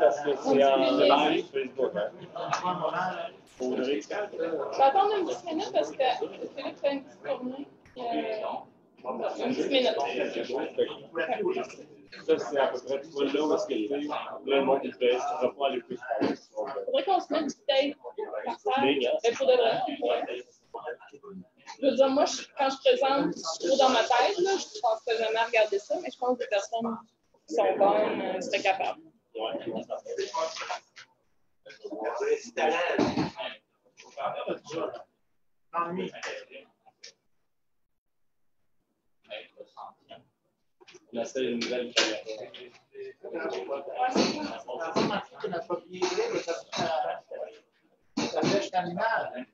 parce que c'est en live Facebook. Je vais attendre une petite minute parce que Philippe fait une petite tournée. Ça, c'est à peu près tout là où est-ce qu'il est. Là, le monde, pas aller plus par là. Il faudrait qu'on se mette du tape par terre. Mais pour de vrai. Je veux dire, moi, je- quand je présente, je suis trop dans ma tête. Là, je pense que jamais regarder ça, mais je pense que les personnes qui sont bonnes euh, seraient capables. C'est une nouvelle caméra. Ça, c'est la mère de.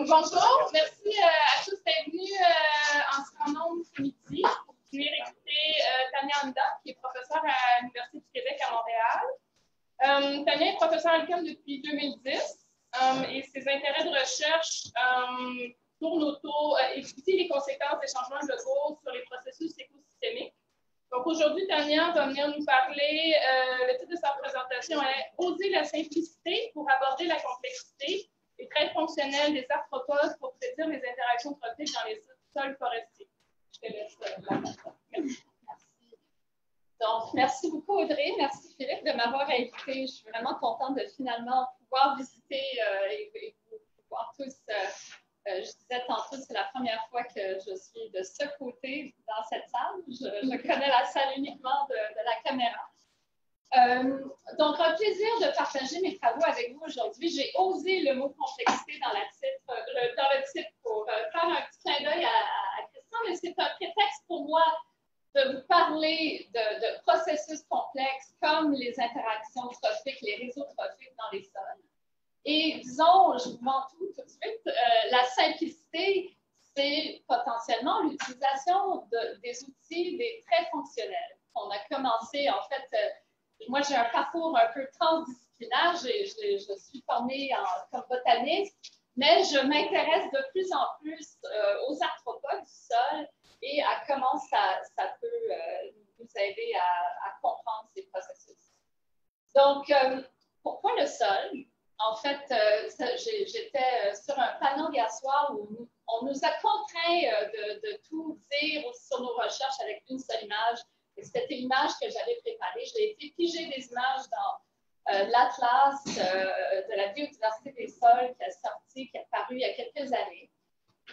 Bonjour, merci euh, à tous d'être venus euh, en ce grand nombre ce midi pour venir écouter euh, Tania Honda, qui est professeure à l'Université du Québec à Montréal. Tania est professeure à l'UQAM depuis 2010 euh, et ses intérêts de recherche tournent autour étudier les conséquences des changements globaux sur les processus écosystémiques. Donc aujourd'hui, Tania va venir nous parler, euh, le titre de sa présentation est Oser la simplicité pour aborder la complexité les traits fonctionnels des arthropodes pour prédire les interactions trophiques dans les sols forestiers. Je te laisse euh, la parole. Merci. Donc, merci beaucoup, Audrey. Merci, Philippe, de m'avoir invité. Je suis vraiment contente de finalement pouvoir visiter euh, et, et vous voir tous. Euh, je disais tantôt, c'est la première fois que je suis de ce côté dans cette salle. Je, je connais la salle uniquement de, de la caméra. Euh, donc, un plaisir de partager mes travaux avec vous aujourd'hui. J'ai osé le mot complexité dans, la titre, le- dans le titre pour euh, faire un petit clin d'œil à, à- à Christian, mais c'est un prétexte pour moi de vous parler de, de processus complexes comme les interactions trophiques, les réseaux trophiques dans les sols. Et disons, je vous vends tout de suite, euh, la simplicité, c'est potentiellement l'utilisation de- des outils, des traits fonctionnels. On a commencé, en fait, euh, moi j'ai un parcours un peu transdisciplinaire, je, je suis formée en- comme botaniste, mais je m'intéresse de plus en plus euh, aux arthropodes du sol et à comment ça, peut nous aider à, comprendre ces processus. Donc, pourquoi le sol? En fait, euh, j'étais euh, sur un panneau hier soir où on nous a contraints euh, de, tout dire sur nos recherches avec une seule image. Et c'était l'image que j'avais préparée. J'ai été piger des images dans l'Atlas de la biodiversité des sols qui a sorti, qui a paru il y a quelques années.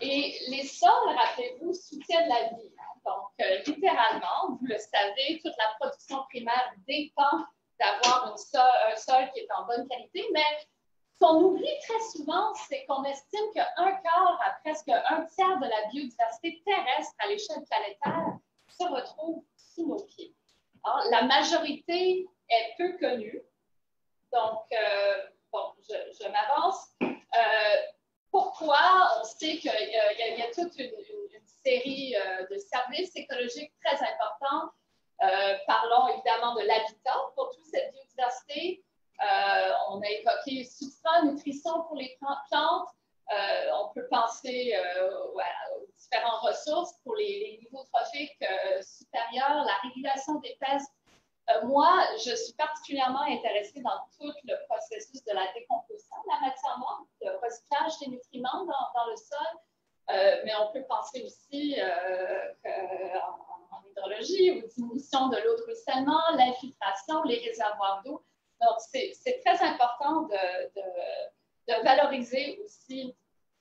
Et les sols, rappelez-vous, soutiennent la vie. hein. Donc, littéralement, vous le savez, toute la production primaire dépend d'avoir un sol qui est en bonne qualité, mais qu'on oublie très souvent, c'est qu'on estime qu'un quart à presque un tiers de la biodiversité terrestre à l'échelle planétaire se retrouve sous nos pieds. La majorité est peu connue. Donc, euh, bon, je, m'avance. Euh, pourquoi? On sait qu'il il y y a toute une, série euh, de services écologiques très importants. Euh, parlons évidemment de l'habitat pour toute cette biodiversité. Euh, on a évoqué substrat, nutrition pour les plan- plantes. Euh, on peut penser euh, aux différentes ressources pour les, niveaux trophiques supérieurs, la régulation des pestes. Moi, je suis particulièrement intéressée dans tout le processus de la décomposition de la matière morte, le recyclage des nutriments dans, le sol. Mais on peut penser aussi en, en hydrologie aux diminutions de l'eau de ruissellement, l'infiltration, les réservoirs d'eau. Donc, c'est très important de, valoriser aussi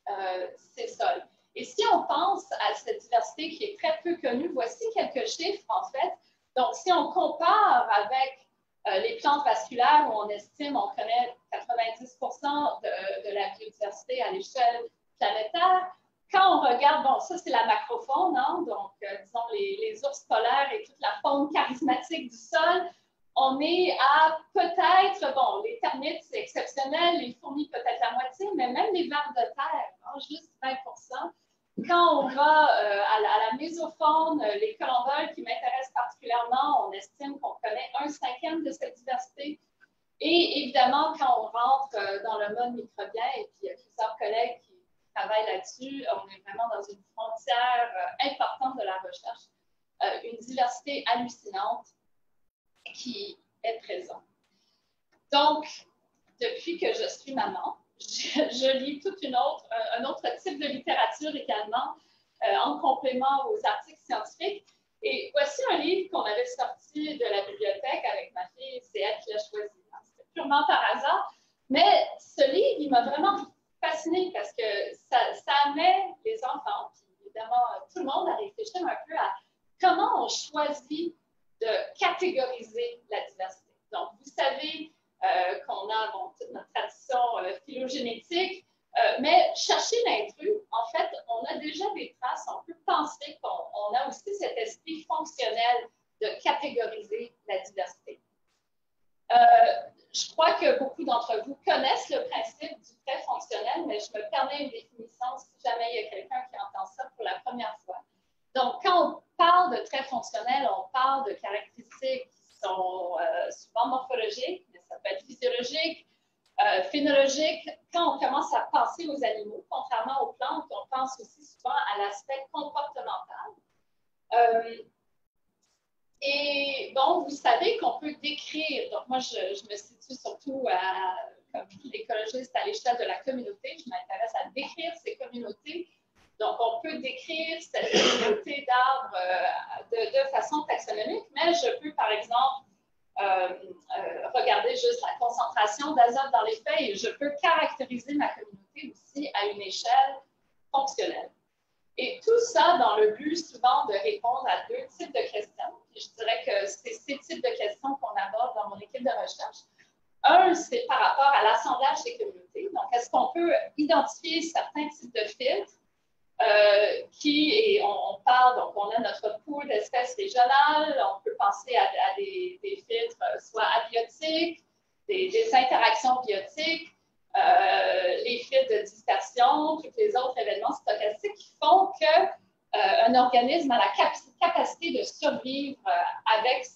euh, ces sols. Et si on pense à cette diversité qui est très peu connue, voici quelques chiffres, en fait. Donc, si on compare avec euh, les plantes vasculaires où on estime, on connaît 90 de, de la biodiversité à l'échelle planétaire, quand on regarde, bon, ça c'est la macrofaune, hein, donc euh, disons les, ours polaires et toute la faune charismatique du sol, on est à peut-être, bon, les termites c'est exceptionnel, les fourmis peut-être la moitié, mais même les vers de terre, hein, juste 20% Quand on va euh, à, la, à, mésofaune, euh, les colomboles qui m'intéressent particulièrement, on estime qu'on connaît un cinquième de cette diversité. Et évidemment, quand on rentre dans le mode microbien, et puis il y a plusieurs collègues qui travaille là-dessus. On est vraiment dans une frontière euh, importante de la recherche, euh, une diversité hallucinante qui est présente. Donc, depuis que je suis maman, je, lis tout une autre, un, autre type de littérature également euh, en complément aux articles scientifiques. Et voici un livre qu'on avait sorti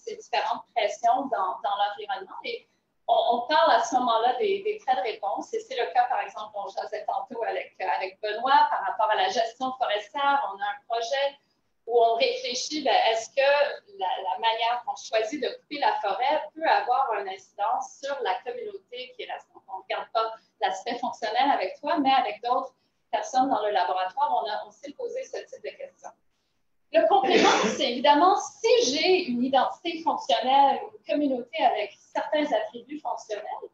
ces différentes pressions dans, dans l'environnement. Et on, parle à ce moment-là des, traits de réponse, et c'est le cas, par exemple, on jasait tantôt avec, avec Benoît par rapport à la gestion forestière. On a un projet où on réfléchit, ben, est-ce que la, manière qu'on choisit de couper la forêt peut avoir une incidence sur la communauté qui est là. on ne regarde pas l'aspect fonctionnel avec toi, mais avec d'autres personnes dans le laboratoire, on, on s'est posé ce type de questions. Le complément, c'est évidemment si j'ai une identité fonctionnelle, une communauté avec certains attributs fonctionnels,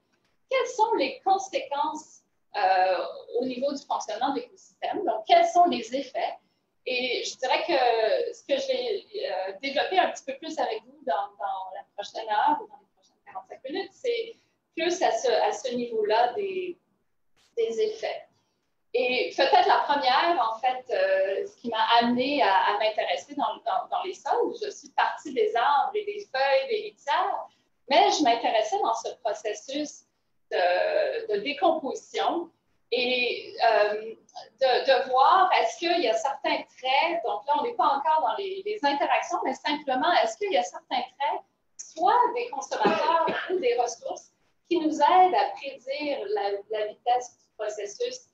quelles sont les conséquences euh, au niveau du fonctionnement de l'écosystème? Donc, quels sont les effets? Et je dirais que ce que je vais euh, développer un petit peu plus avec vous dans, la prochaine heure ou dans les prochaines 45 minutes, c'est plus à ce, niveau-là des effets. Et peut-être la première, en fait, euh, ce qui m'a amené à, m'intéresser dans, les sols, je suis partie des arbres et des feuilles, des litières, mais je m'intéressais dans ce processus de, décomposition et euh, de, voir est-ce qu'il y a certains traits, donc là, on n'est pas encore dans les, interactions, mais simplement, est-ce qu'il y a certains traits, soit des consommateurs ou des ressources, qui nous aident à prédire la, vitesse du processus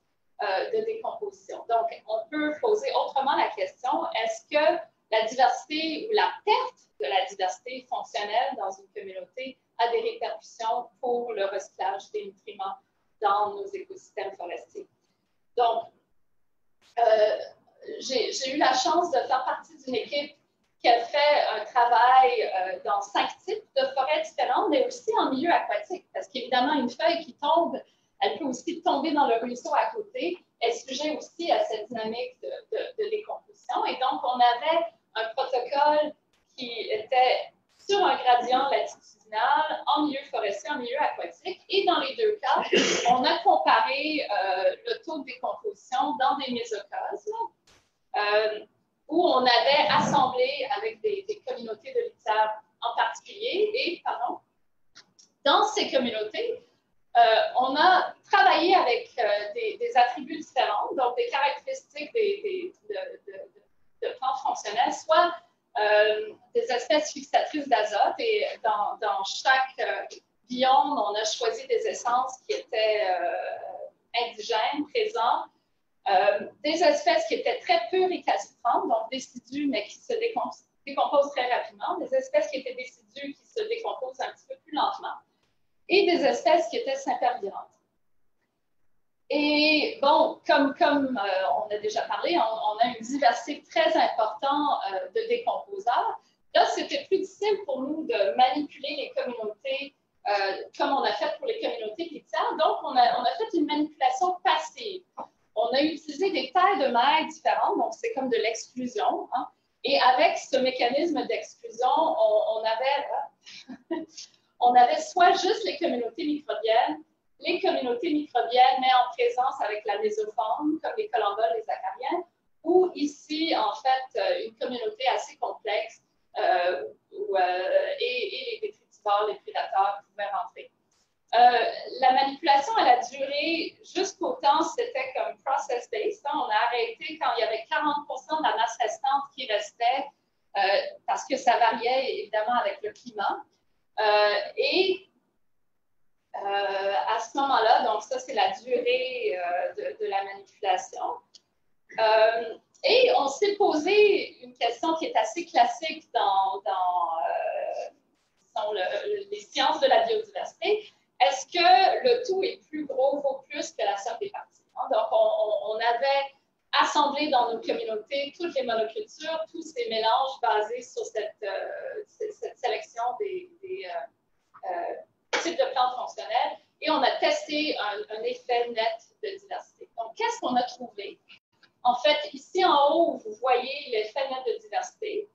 de décomposition. Donc, on peut poser autrement la question, est-ce que la diversité ou la perte de la diversité fonctionnelle dans une communauté a des répercussions pour le recyclage des nutriments dans nos écosystèmes forestiers? Donc, euh, j'ai eu la chance de faire partie d'une équipe qui a fait un travail euh, dans cinq types de forêts différentes, mais aussi en milieu aquatique, parce qu'évidemment, une feuille qui tombe elle peut aussi tomber dans le ruisseau à côté, est sujet aussi à cette dynamique de, décomposition. Et donc, on avait un protocole qui était sur un gradient latitudinal en milieu forestier, en milieu aquatique. Et dans les deux cas, on a comparé euh, le taux de décomposition dans des mésocosmes euh, où on avait assemblé avec des, communautés de litières en particulier. Et, pardon, dans ces communautés, on a travaillé avec des, attributs différents, donc des caractéristiques des, de, de plantes fonctionnelles, soit euh, des espèces fixatrices d'azote et dans, chaque euh, biome, on a choisi des essences qui étaient euh, indigènes, présentes, des espèces qui étaient très peu récalcitrantes, donc décidues, mais qui se décomposent, décomposent très rapidement, des espèces qui étaient décidues, qui se décomposent un petit peu plus lentement, et des espèces qui étaient sympervirantes. Et bon, comme, comme euh, on a déjà parlé, on, a une diversité très importante euh, de décomposeurs. Là, c'était plus difficile pour nous de manipuler les communautés euh, comme on a fait pour les communautés litières. Donc, on a, on a, fait une manipulation passive. On a utilisé des tailles de mailles différentes, donc c'est comme de l'exclusion. Hein. Et avec ce mécanisme d'exclusion, on, on, avait, on avait soit juste les communautés microbiennes, les communautés microbiennes, mais en présence avec la mésofaune, comme les collemboles, les acariens, ou ici, en fait, euh, une communauté assez complexe euh, euh, et, les détritivores, les prédateurs pouvaient rentrer. la manipulation, elle a duré jusqu'au temps, c'était comme process-based. Hein. On a arrêté quand il y avait 40 de la masse restante qui restait, parce que ça variait évidemment avec le climat. Et euh, à ce moment-là, donc ça, c'est la durée euh, de, la manipulation. Euh, et on s'est posé une question qui est assez classique dans, les sciences de la biodiversité. Est-ce que le tout est plus gros, vaut plus que la somme des parties? Hein? Donc, on, avait assemblé dans nos communautés toutes les monocultures, tous ces mélanges basés sur cette, sélection des, type de plantes fonctionnelles et on a testé un, effet net de diversité. Donc, qu'est-ce qu'on a trouvé? En fait, ici en haut, vous voyez l'effet net de diversité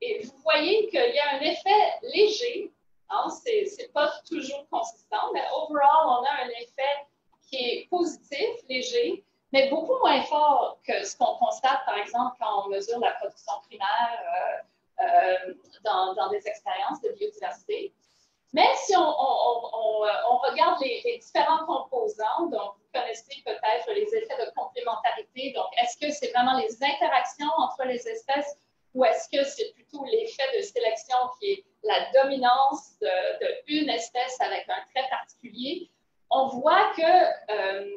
et vous voyez qu'il y a un effet léger. Hein, Ce n'est pas toujours consistant, mais overall, on a un effet qui est positif, léger, mais beaucoup moins fort que ce qu'on constate, par exemple, quand on mesure la production primaire euh, euh, dans, dans, des expériences de biodiversité. Mais si on, on, on, regarde les, différents composants, donc vous connaissez peut-être les effets de complémentarité, donc est-ce que c'est vraiment les interactions entre les espèces ou est-ce que c'est plutôt l'effet de sélection qui est la dominance d'une espèce avec un trait particulier? On voit que euh,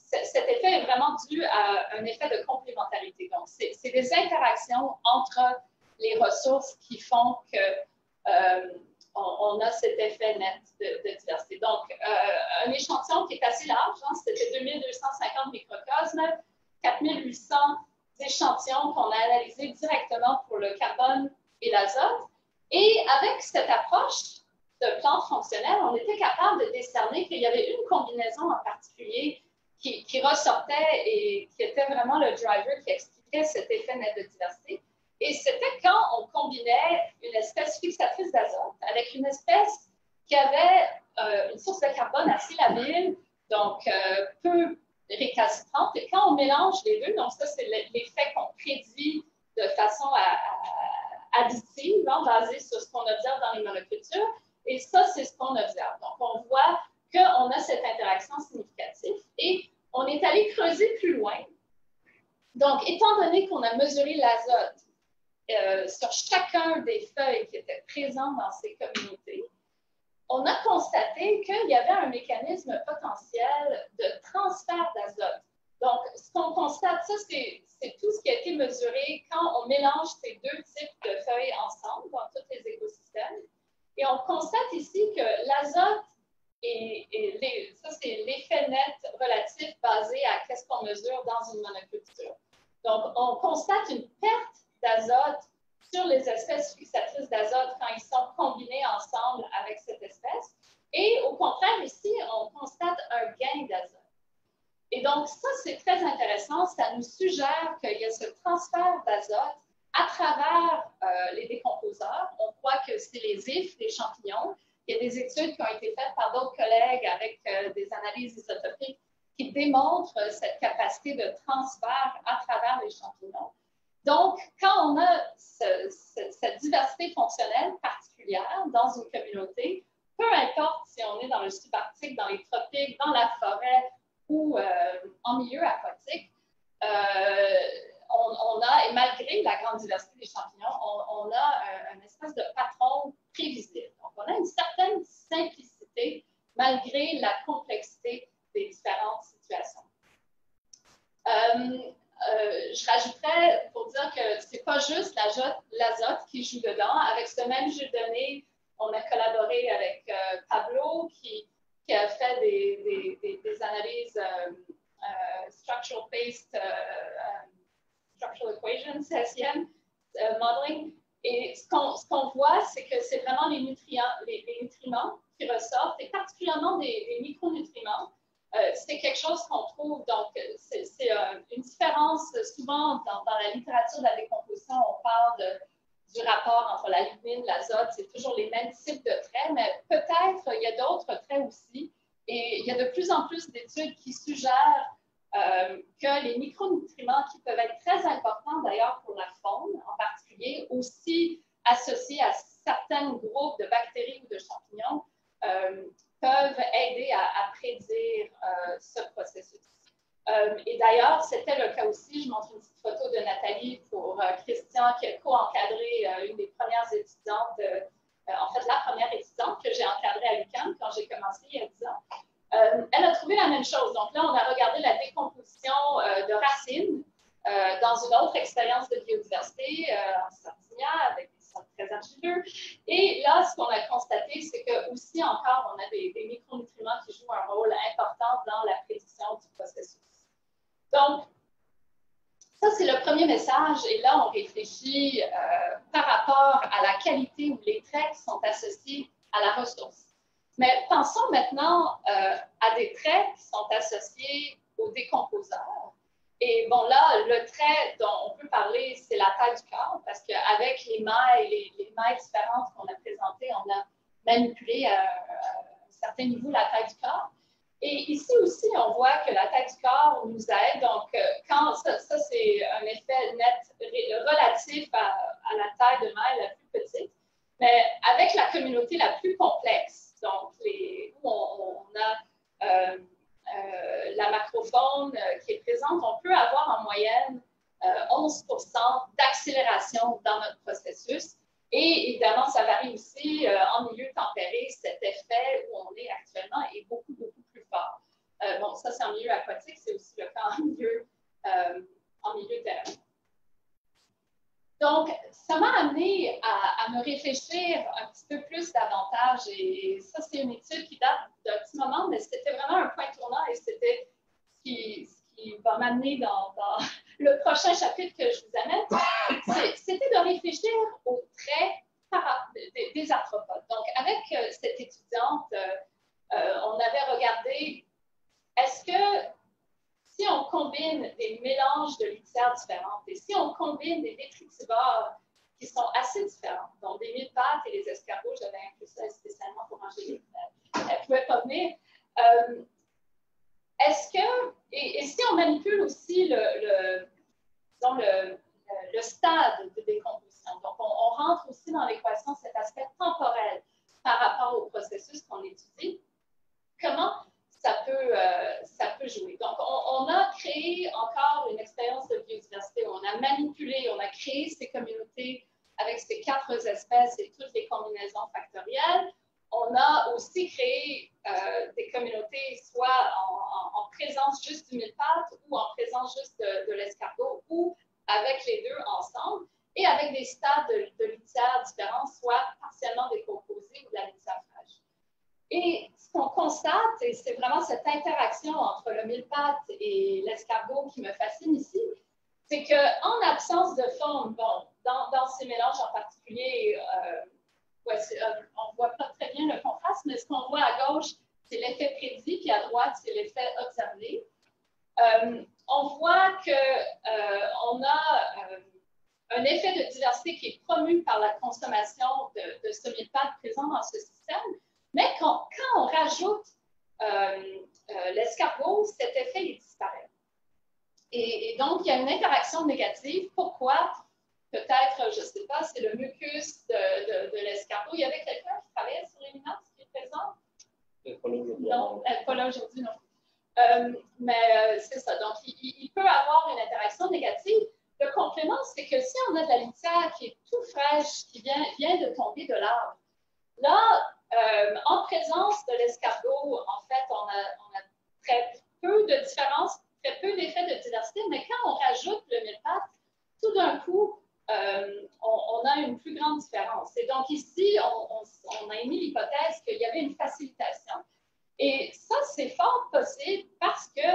cet effet est vraiment dû à un effet de complémentarité. Donc, c'est des interactions entre les ressources qui font que euh, on, a cet effet net de, diversité. Donc, euh, un échantillon qui est assez large, hein, c'était 2250 microcosmes, 4800 échantillons qu'on a analysés directement pour le carbone et l'azote. Et avec cette approche de plantes fonctionnelles, on était capable de décerner qu'il y avait une combinaison en particulier qui, qui ressortait et qui était vraiment le driver qui expliquait cet effet net de diversité. Et c'était quand on combinait une espèce fixatrice d'azote avec une espèce qui avait euh, une source de carbone assez labile, donc euh, peu récalcitrante. Et quand on mélange les deux, donc ça, c'est l'effet qu'on prédit de façon additive, hein, basé sur ce qu'on observe dans les monocultures. Et ça, c'est ce qu'on observe. Donc, on voit qu'on a cette interaction significative. Et on est allé creuser plus loin. Donc, étant donné qu'on a mesuré l'azote euh, sur chacun des feuilles qui étaient présentes dans ces communautés, on a constaté qu'il y avait un mécanisme potentiel de transfert d'azote. Donc, ce qu'on constate, ça, c'est tout ce qui a été mesuré quand on mélange ces deux types de feuilles ensemble dans tous les écosystèmes. Et on constate ici que l'azote et, ça, c'est l'effet net relatif basé à qu'est-ce qu'on mesure dans une monoculture. Donc, on constate une perte d'azote sur les espèces fixatrices d'azote quand ils sont combinés ensemble avec cette espèce. Et au contraire, ici, on constate un gain d'azote. Et donc, ça, c'est très intéressant. Ça nous suggère qu'il y a ce transfert d'azote à travers euh, les décomposeurs. On croit que c'est les champignons. Il y a des études qui ont été faites par d'autres collègues avec des analyses isotopiques qui démontrent cette capacité de transfert à travers les champignons. Donc, quand on a cette diversité fonctionnelle particulière dans une communauté, peu importe si on est dans le subarctique, dans les tropiques, dans la forêt ou euh, en milieu aquatique, euh, on, a, et malgré la grande diversité des champignons, on, a un, espèce de patron prévisible. Donc, on a une certaine simplicité malgré la complexité des différentes situations. Euh, je rajouterais pour dire que ce n'est pas juste l'azote qui joue dedans. Avec ce même jeu de données, on a collaboré avec euh, Pablo qui, a fait des, des, des, analyses euh, euh, structural-based structural equations, SEM, modeling. Et ce qu'on voit, c'est que c'est vraiment les, nutriments, les, nutriments qui ressortent, et particulièrement des, micronutriments. C'est quelque chose qu'on trouve, donc c'est une différence souvent dans, la littérature de la décomposition, on parle du rapport entre la lumine, l'azote, c'est toujours les mêmes types de traits, mais peut-être il y a d'autres traits aussi. Et il y a de plus en plus d'études qui suggèrent euh, que les micronutriments, qui peuvent être très importants d'ailleurs pour la faune en particulier, aussi associés à certains groupes de bactéries ou de champignons, euh, peuvent aider à, prédire euh, ce processus. Euh, et d'ailleurs, c'était le cas aussi. Je montre une petite photo de Nathalie pour euh, Christian qui a co-encadré une des premières étudiantes, en fait la première étudiante que j'ai encadrée à l'UQAM quand j'ai commencé il y a 10 ans. elle a trouvé la même chose. Donc là, on a regardé la décomposition de racines dans une autre expérience de biodiversité en Sardinia avec des très argileux. Et là, ce qu'on a constaté, c'est que aussi encore, on a des, micronutriments qui jouent un rôle important dans la prédiction du processus. Donc, ça, c'est le premier message. Et là, on réfléchit euh, par rapport à la qualité ou les traits sont associés à la ressource. Mais pensons maintenant euh, à des traits qui sont associés aux décomposeurs. Et bon, là, le trait dont on peut parler, c'est la taille du corps, parce qu'avec les mailles, les, les mailles différentes qu'on a présentées, on a manipulé à, à un certain niveau la taille du corps. Et ici aussi, on voit que la taille du corps nous aide. Donc, euh, quand ça, c'est un effet net relatif à, la taille de maille la plus petite, mais avec la communauté la plus complexe, donc les, où on, a euh, euh, la macrofaune qui est présente, on peut avoir en moyenne 11% d'accélération dans notre processus. Et évidemment, ça varie présent dans ce système. Mais quand, quand on rajoute euh, euh, l'escargot, cet effet il disparaît. Et, et, donc, il y a une interaction négative. Pourquoi? Peut-être, je ne sais pas, c'est le mucus de, de, de l'escargot. Il y avait quelqu'un qui travaillait sur l'éminence qui est présent? Elle n'est pas là aujourd'hui. Non, elle n'est pas là aujourd'hui, non. Euh, mais c'est ça. Donc, il, il, peut avoir une interaction négative. Le complément, c'est que si on a de la litière qui est tout fraîche, qui vient, vient de tomber de l'arbre, là, euh, en présence de l'escargot, en fait, on a, on a, très peu de différence, très peu d'effets de diversité, mais quand on rajoute le mille-pattes, tout d'un coup, euh, on, on, a une plus grande différence. Et donc ici, on, on, on a émis l'hypothèse qu'il y avait une facilitation. Et ça, c'est fort possible parce que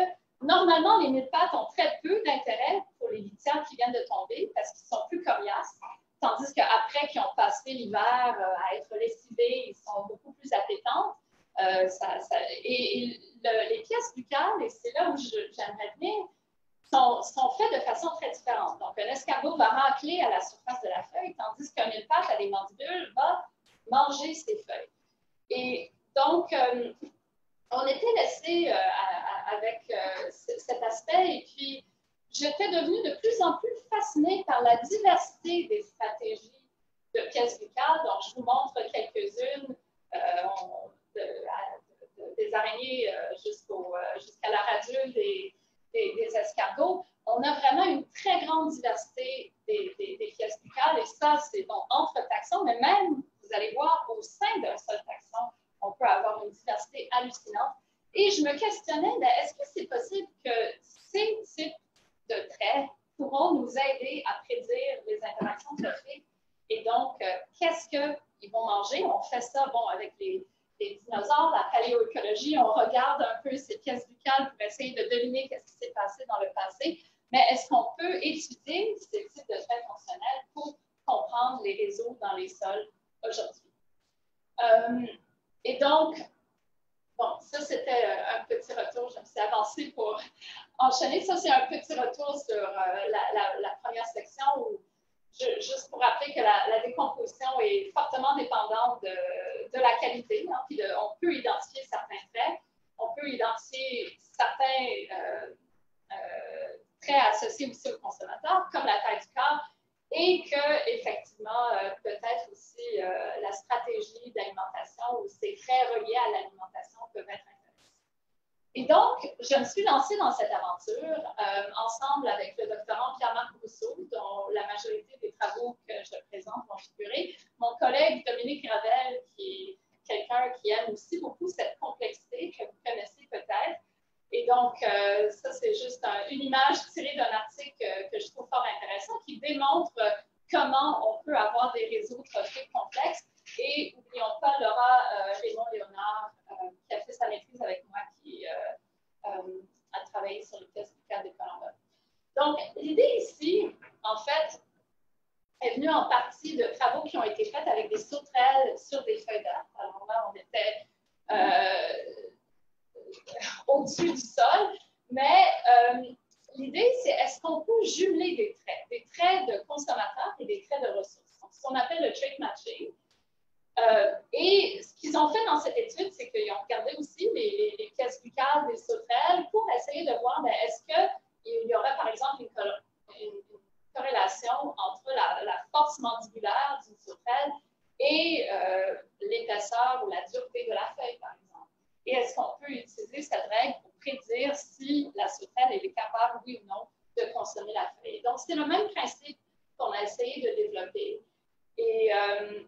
normalement, les mille-pattes ont très peu d'intérêt pour les litières qui viennent de tomber parce qu'ils sont plus coriaces. Tandis qu'après qu'ils ont passé l'hiver euh, à être lessivés, ils sont beaucoup plus appétants. Euh, ça, ça, et, et le, les pièces buccales, et c'est là où j'aimerais venir, sont, sont, faites de façon très différente. Donc, un escargot va racler à la surface de la feuille, tandis qu'un mille-pattes à des mandibules va manger ses feuilles. Et donc, euh, on était laissé euh, avec euh, cet aspect, et puis j'étais devenue de plus en plus fascinée par la diversité des stratégies de pièces buccales. Donc, je vous montre quelques-unes euh, de, de, des araignées euh, jusqu'à la radule des, des, des, escargots. On a vraiment une très grande diversité des, des pièces buccales et ça, c'est bon entre taxons, mais même, vous allez voir, au sein d'un seul taxon, on peut avoir une diversité hallucinante. Et je me questionnais, ben, est-ce que c'est possible que ces types de traits pourront nous aider à prédire les interactions trophiques. Et donc, euh, qu'est-ce qu'ils vont manger? On fait ça, bon, avec les, les, dinosaures, la paléoécologie, on regarde un peu ces pièces buccales pour essayer de deviner qu'est-ce qui s'est passé dans le passé. Mais est-ce qu'on peut étudier ces types de traits fonctionnels pour comprendre les réseaux dans les sols aujourd'hui? Euh, et donc, Bon, ça, c'était un petit retour. Je me suis avancée pour enchaîner. Ça, c'est un petit retour sur euh, la, la, première section où, juste pour rappeler que la, décomposition est fortement dépendante de, la qualité. Hein, on peut identifier certains traits. On peut identifier certains euh, euh, traits associés aussi au consommateur, comme la taille du corps, et que, effectivement, euh, peut-être aussi la stratégie d'alimentation ou ces traits reliés à l'alimentation peuvent être. Et donc, je me suis lancée dans cette aventure euh, ensemble avec le doctorant Pierre-Marc Rousseau, dont la majorité des travaux que je présente vont figurer, mon collègue Dominique Ravel, qui est quelqu'un qui aime aussi beaucoup cette complexité que vous connaissez peut-être, et donc, euh, ça, c'est juste un, une image tirée d'un article que je trouve fort intéressant qui démontre comment on peut avoir des réseaux trophiques complexes. Et n'oublions pas Laura euh, Raymond-Léonard, euh, qui a fait sa maîtrise avec moi, qui a travaillé sur le test du cadre des colombes. Donc, l'idée ici, en fait, est venue en partie de travaux qui ont été faits avec des sauterelles sur des feuilles d'art. Alors là, on était au-dessus du sol. Mais euh, l'idée, c'est est-ce qu'on peut jumeler des traits, des traits de consommateurs et des traits de ressources. Donc, ce qu'on appelle le trait matching. Euh, et ce qu'ils ont fait dans cette étude, c'est qu'ils ont regardé aussi les, les, pièces buccales des sauterelles pour essayer de voir ben, est-ce qu'il y aurait, par exemple, une, corrélation entre la, force mandibulaire d'une sauterelle et euh, l'épaisseur ou la dureté de la feuille, par exemple. Et est-ce qu'on peut utiliser cette règle pour prédire si la sauterelle est capable, oui ou non, de consommer la feuille? Donc, c'est le même principe qu'on a essayé de développer. Euh,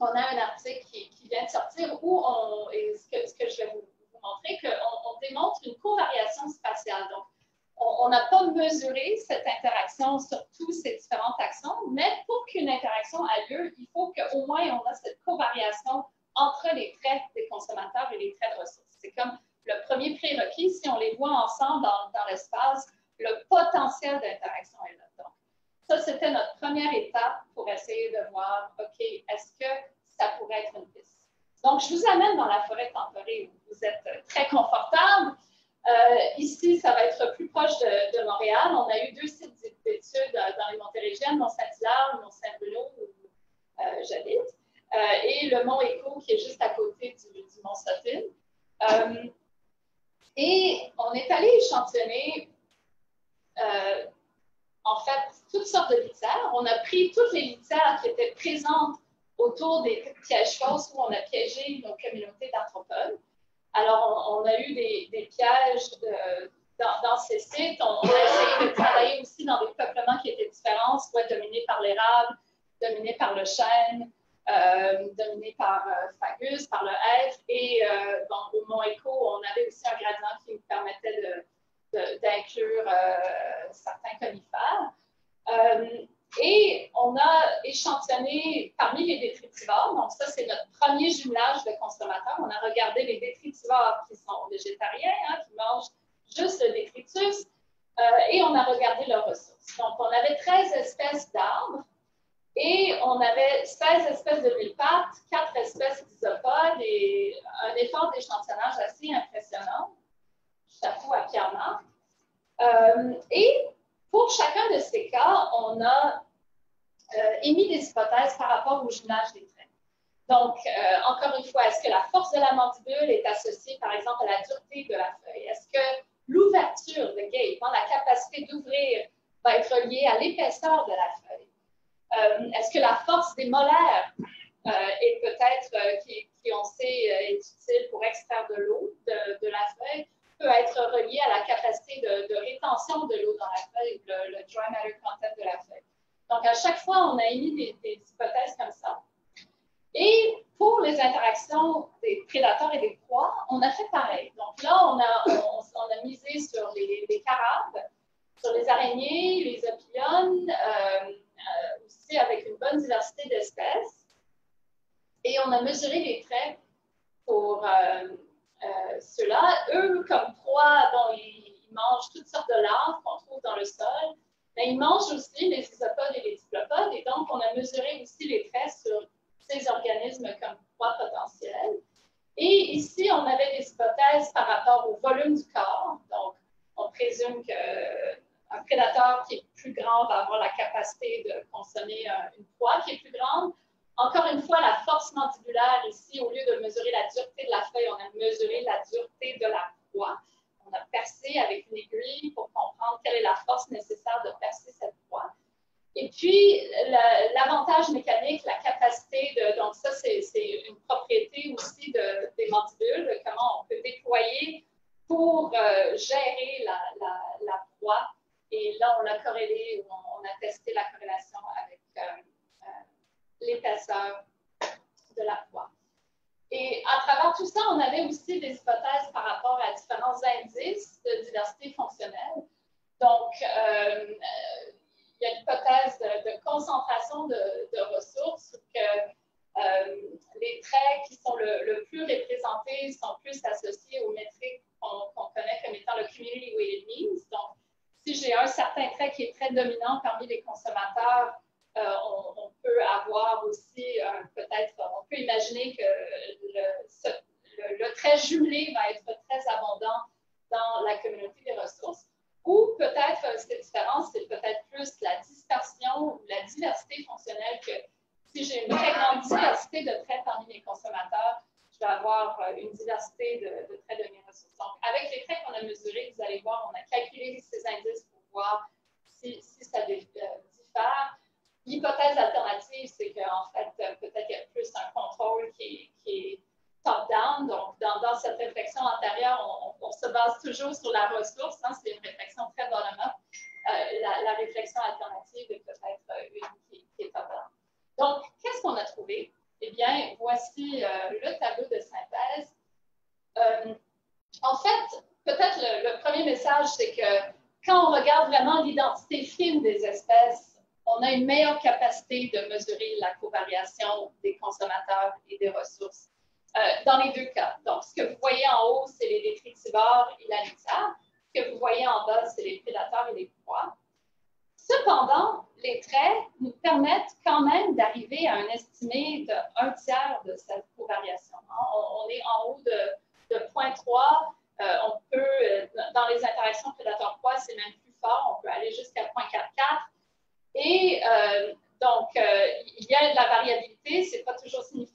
on a un article qui, vient de sortir où on, et ce que, je vais vous, vous montrer, qu'on on démontre une covariation spatiale. Donc, on n'a pas mesuré cette interaction sur tous ces différents taxons, mais pour qu'une interaction ait lieu, il faut qu'au moins on a cette covariation entre les traits des consommateurs et les traits de ressources. C'est comme le premier prérequis, si on les voit ensemble dans, dans l'espace, le potentiel d'interaction est là. Donc, ça, c'était notre première étape pour essayer de voir, OK, est-ce que ça pourrait être une piste? Donc, je vous amène dans la forêt temporée où vous êtes très confortable. Euh, ici, ça va être plus proche de, Montréal. On a eu deux sites d'études dans les Montérégiennes, Mont-Saint-Hilaire, Mont-Saint-Bruno, où euh, j'habite. et le mont Écho qui est juste à côté du, mont Sutton. et on est allé échantillonner en fait toutes sortes de litières. On a pris toutes les litières qui étaient présentes autour des pièges fausses où on a piégé nos communautés d'anthropodes. Alors, on, a eu des, pièges dans, ces sites. On, a essayé de travailler aussi dans des peuplements qui étaient différents, soit dominés par l'érable, dominés par le chêne, euh, dominés par euh, Fagus, par le F. Et euh, au Mont Écho, on avait aussi un gradient qui nous permettait d'inclure certains conifères. Et on a échantillonné parmi les détritivores, donc ça c'est notre premier jumelage de consommateurs. On a regardé les détritivores qui sont végétariens, hein, qui mangent juste le détritus, euh, et on a regardé leurs ressources. Donc on avait 13 espèces d'arbres et on avait 16 espèces de mille-pattes, 4 espèces d'isopodes et un effort d'échantillonnage assez impressionnant. Chapeau à Pierre-Marc. Euh, et pour chacun de ces cas, on a euh, émis des hypothèses par rapport au jumelage des traits. Donc, euh, encore une fois, est-ce que la force de la mandibule est associée, par exemple, à la dureté de la feuille? Est-ce que l'ouverture de gate, la capacité d'ouvrir, va être liée à l'épaisseur de la feuille? Est-ce que la force des molaires est peut-être, qui, on sait est utile pour extraire de l'eau de, la feuille, peut être reliée à la capacité de, rétention de l'eau dans la feuille, le, dry matter content de la feuille. Donc, à chaque fois, on a émis des, hypothèses comme ça. Et pour les interactions des prédateurs et des proies, on a fait pareil. Donc là, on a, misé sur les, les, carabes, sur les araignées, les opiliones, euh, euh, aussi avec une bonne diversité d'espèces. Et on a mesuré les traits pour euh, ceux-là. Eux, comme proies, bon, ils, ils, mangent toutes sortes de larves qu'on trouve dans le sol. Mais ils mangent aussi les isopodes et les diplopodes, et donc on a mesuré aussi les traits sur ces organismes comme proies potentiels. Et ici, on avait des hypothèses par rapport au volume du corps. Donc, on présume qu'un prédateur qui est plus grand va avoir la capacité de consommer une proie qui est plus grande. Encore une fois, la force mandibulaire ici, au lieu de mesurer la dureté de la feuille, on a mesuré la dureté de la proie on a percé avec une aiguille pour comprendre quelle est la force nécessaire de percer cette proie. Et puis, l'avantage mécanique, la capacité de. Donc, ça, c'est une propriété aussi de, des mandibules, comment on peut déployer pour euh, gérer la, la, proie. Et là, on a corrélé, on, a testé la corrélation avec euh, l'épaisseur de la proie. Et à travers tout ça, on avait aussi des hypothèses par rapport à différents indices de diversité fonctionnelle. Donc, euh, il y a l'hypothèse de, concentration de, ressources, que euh, les traits qui sont le, plus représentés sont plus associés aux métriques qu'on connaît comme étant le Community Weighted Means. Donc, si j'ai un certain trait qui est très dominant parmi les consommateurs, euh, on, peut avoir aussi, euh, peut-être, on peut imaginer que le, trait jumelé va être très abondant dans la communauté des ressources. Ou peut-être, euh, cette différence, c'est peut-être plus la dispersion ou la diversité fonctionnelle que si j'ai une très grande diversité de traits parmi mes consommateurs, je vais avoir une diversité de, traits de mes ressources. Donc, avec les traits qu'on a mesurés, vous allez voir, on a calculé ces indices pour voir si, si ça diffère. L'hypothèse alternative, c'est qu'en fait, euh, peut-être qu'il y a plus un contrôle qui, est top-down. Donc, dans, cette réflexion antérieure, on, se base toujours sur la ressource. Hein, c'est une réflexion très bottom-up. Euh, la, réflexion alternative est peut-être euh, une qui, est top-down. Donc, qu'est-ce qu'on a trouvé? Eh bien, voici le tableau de synthèse. en fait, peut-être le, le premier message, c'est que quand on regarde vraiment l'identité fine des espèces, on a une meilleure capacité de mesurer la covariation des consommateurs et des ressources. Euh, dans les deux cas. Donc, ce que vous voyez en haut, c'est les détritivores et la litière. Ce que vous voyez en bas, c'est les prédateurs et les proies. Cependant, les traits nous permettent quand même d'arriver à un estimé de un tiers de cette covariation. On, est en haut de, de 0.3. Euh, on peut, euh, dans les interactions prédateur-proie, c'est même plus fort. On peut aller jusqu'à 0.44. Et euh, donc, euh, il y a de la variabilité, ce n'est pas toujours significatif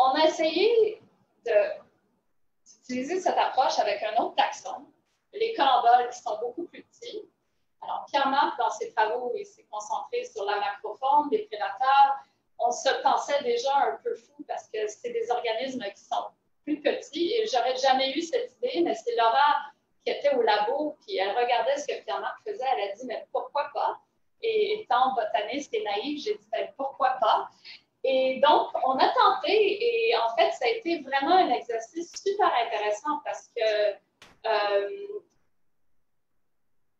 on a essayé d'utiliser cette approche avec un autre taxon, les colamboles qui sont beaucoup plus petits. Alors, Pierre-Marc, dans ses travaux, il s'est concentré sur la macroforme des prédateurs on se pensait déjà un peu fou parce que c'est des organismes qui sont plus petits et j'aurais jamais eu cette idée, mais c'est Laura qui était au labo, puis elle regardait ce que Pierre-Marc faisait, elle a dit, mais pourquoi pas? Et étant botaniste et naïf, j'ai dit, ben, pourquoi pas? Et donc, on a tenté et en fait, ça a été vraiment un exercice super intéressant parce que, euh,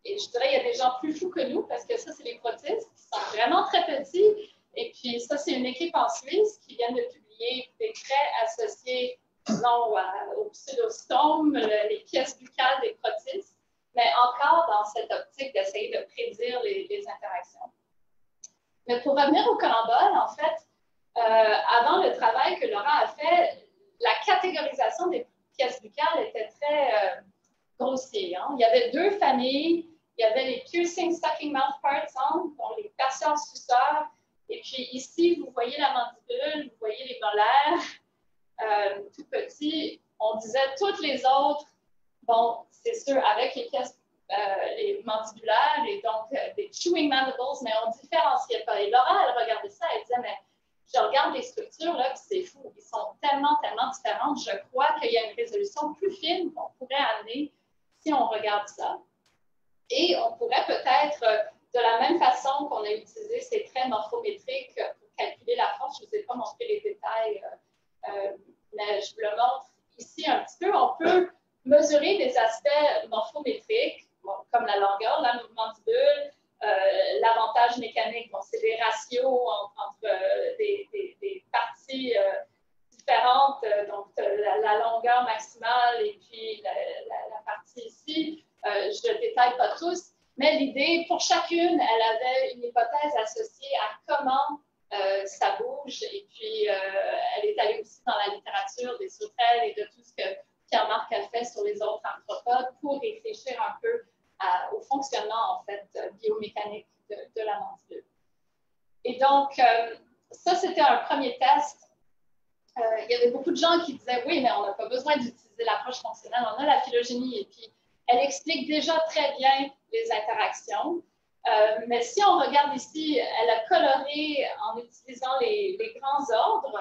et je dirais, il y a des gens plus fous que nous parce que ça, c'est les protistes qui sont vraiment très petits et puis, ça, c'est une équipe en Suisse qui vient de publier des traits associés non, au pseudostome, les pièces buccales des protistes, mais encore dans cette optique d'essayer de prédire les, interactions. Mais pour revenir au carambole, en fait, euh, avant le travail que Laura a fait, la catégorisation des pièces buccales était très euh, grossière. Hein. Il y avait deux familles. Il y avait les piercing sucking mouth parts, hein, les patients suceurs, et puis ici, vous voyez la mandibule, vous voyez les molaires, euh, tout petits. On disait toutes les autres, bon, c'est sûr, avec les pièces euh, les mandibulaires et donc euh, des chewing mandibles, mais on différenciait pas. Et Laura, elle regardait ça, elle disait, mais je regarde les structures, là, c'est fou, ils sont tellement, tellement différentes. Je crois qu'il y a une résolution plus fine qu'on pourrait amener si on regarde ça. Et on pourrait peut-être de la même façon qu'on a utilisé ces traits morphométriques pour calculer la force, je ne vous ai pas montré les détails, euh, euh, mais je vous le montre ici un petit peu. On peut mesurer des aspects morphométriques, comme la longueur, la mandibule, euh, l'avantage mécanique. Bon, c'est des ratios entre, des, parties différentes, donc la, longueur maximale et puis la, partie ici. je ne détaille pas tous, mais l'idée, pour chacune, elle avait une hypothèse associée à comment euh, ça bouge. Et puis, euh, elle est allée aussi dans la littérature des sauterelles et de tout ce que Pierre-Marc a fait sur les autres anthropodes pour réfléchir un peu au fonctionnement, en fait, biomécanique de, la mandibule. Et donc, euh, ça, c'était un premier test. il y avait beaucoup de gens qui disaient, oui, mais on n'a pas besoin d'utiliser l'approche fonctionnelle, on a la phylogénie. Et puis, elle explique déjà très bien les interactions. Euh, mais si on regarde ici, elle a coloré en utilisant les, grands ordres.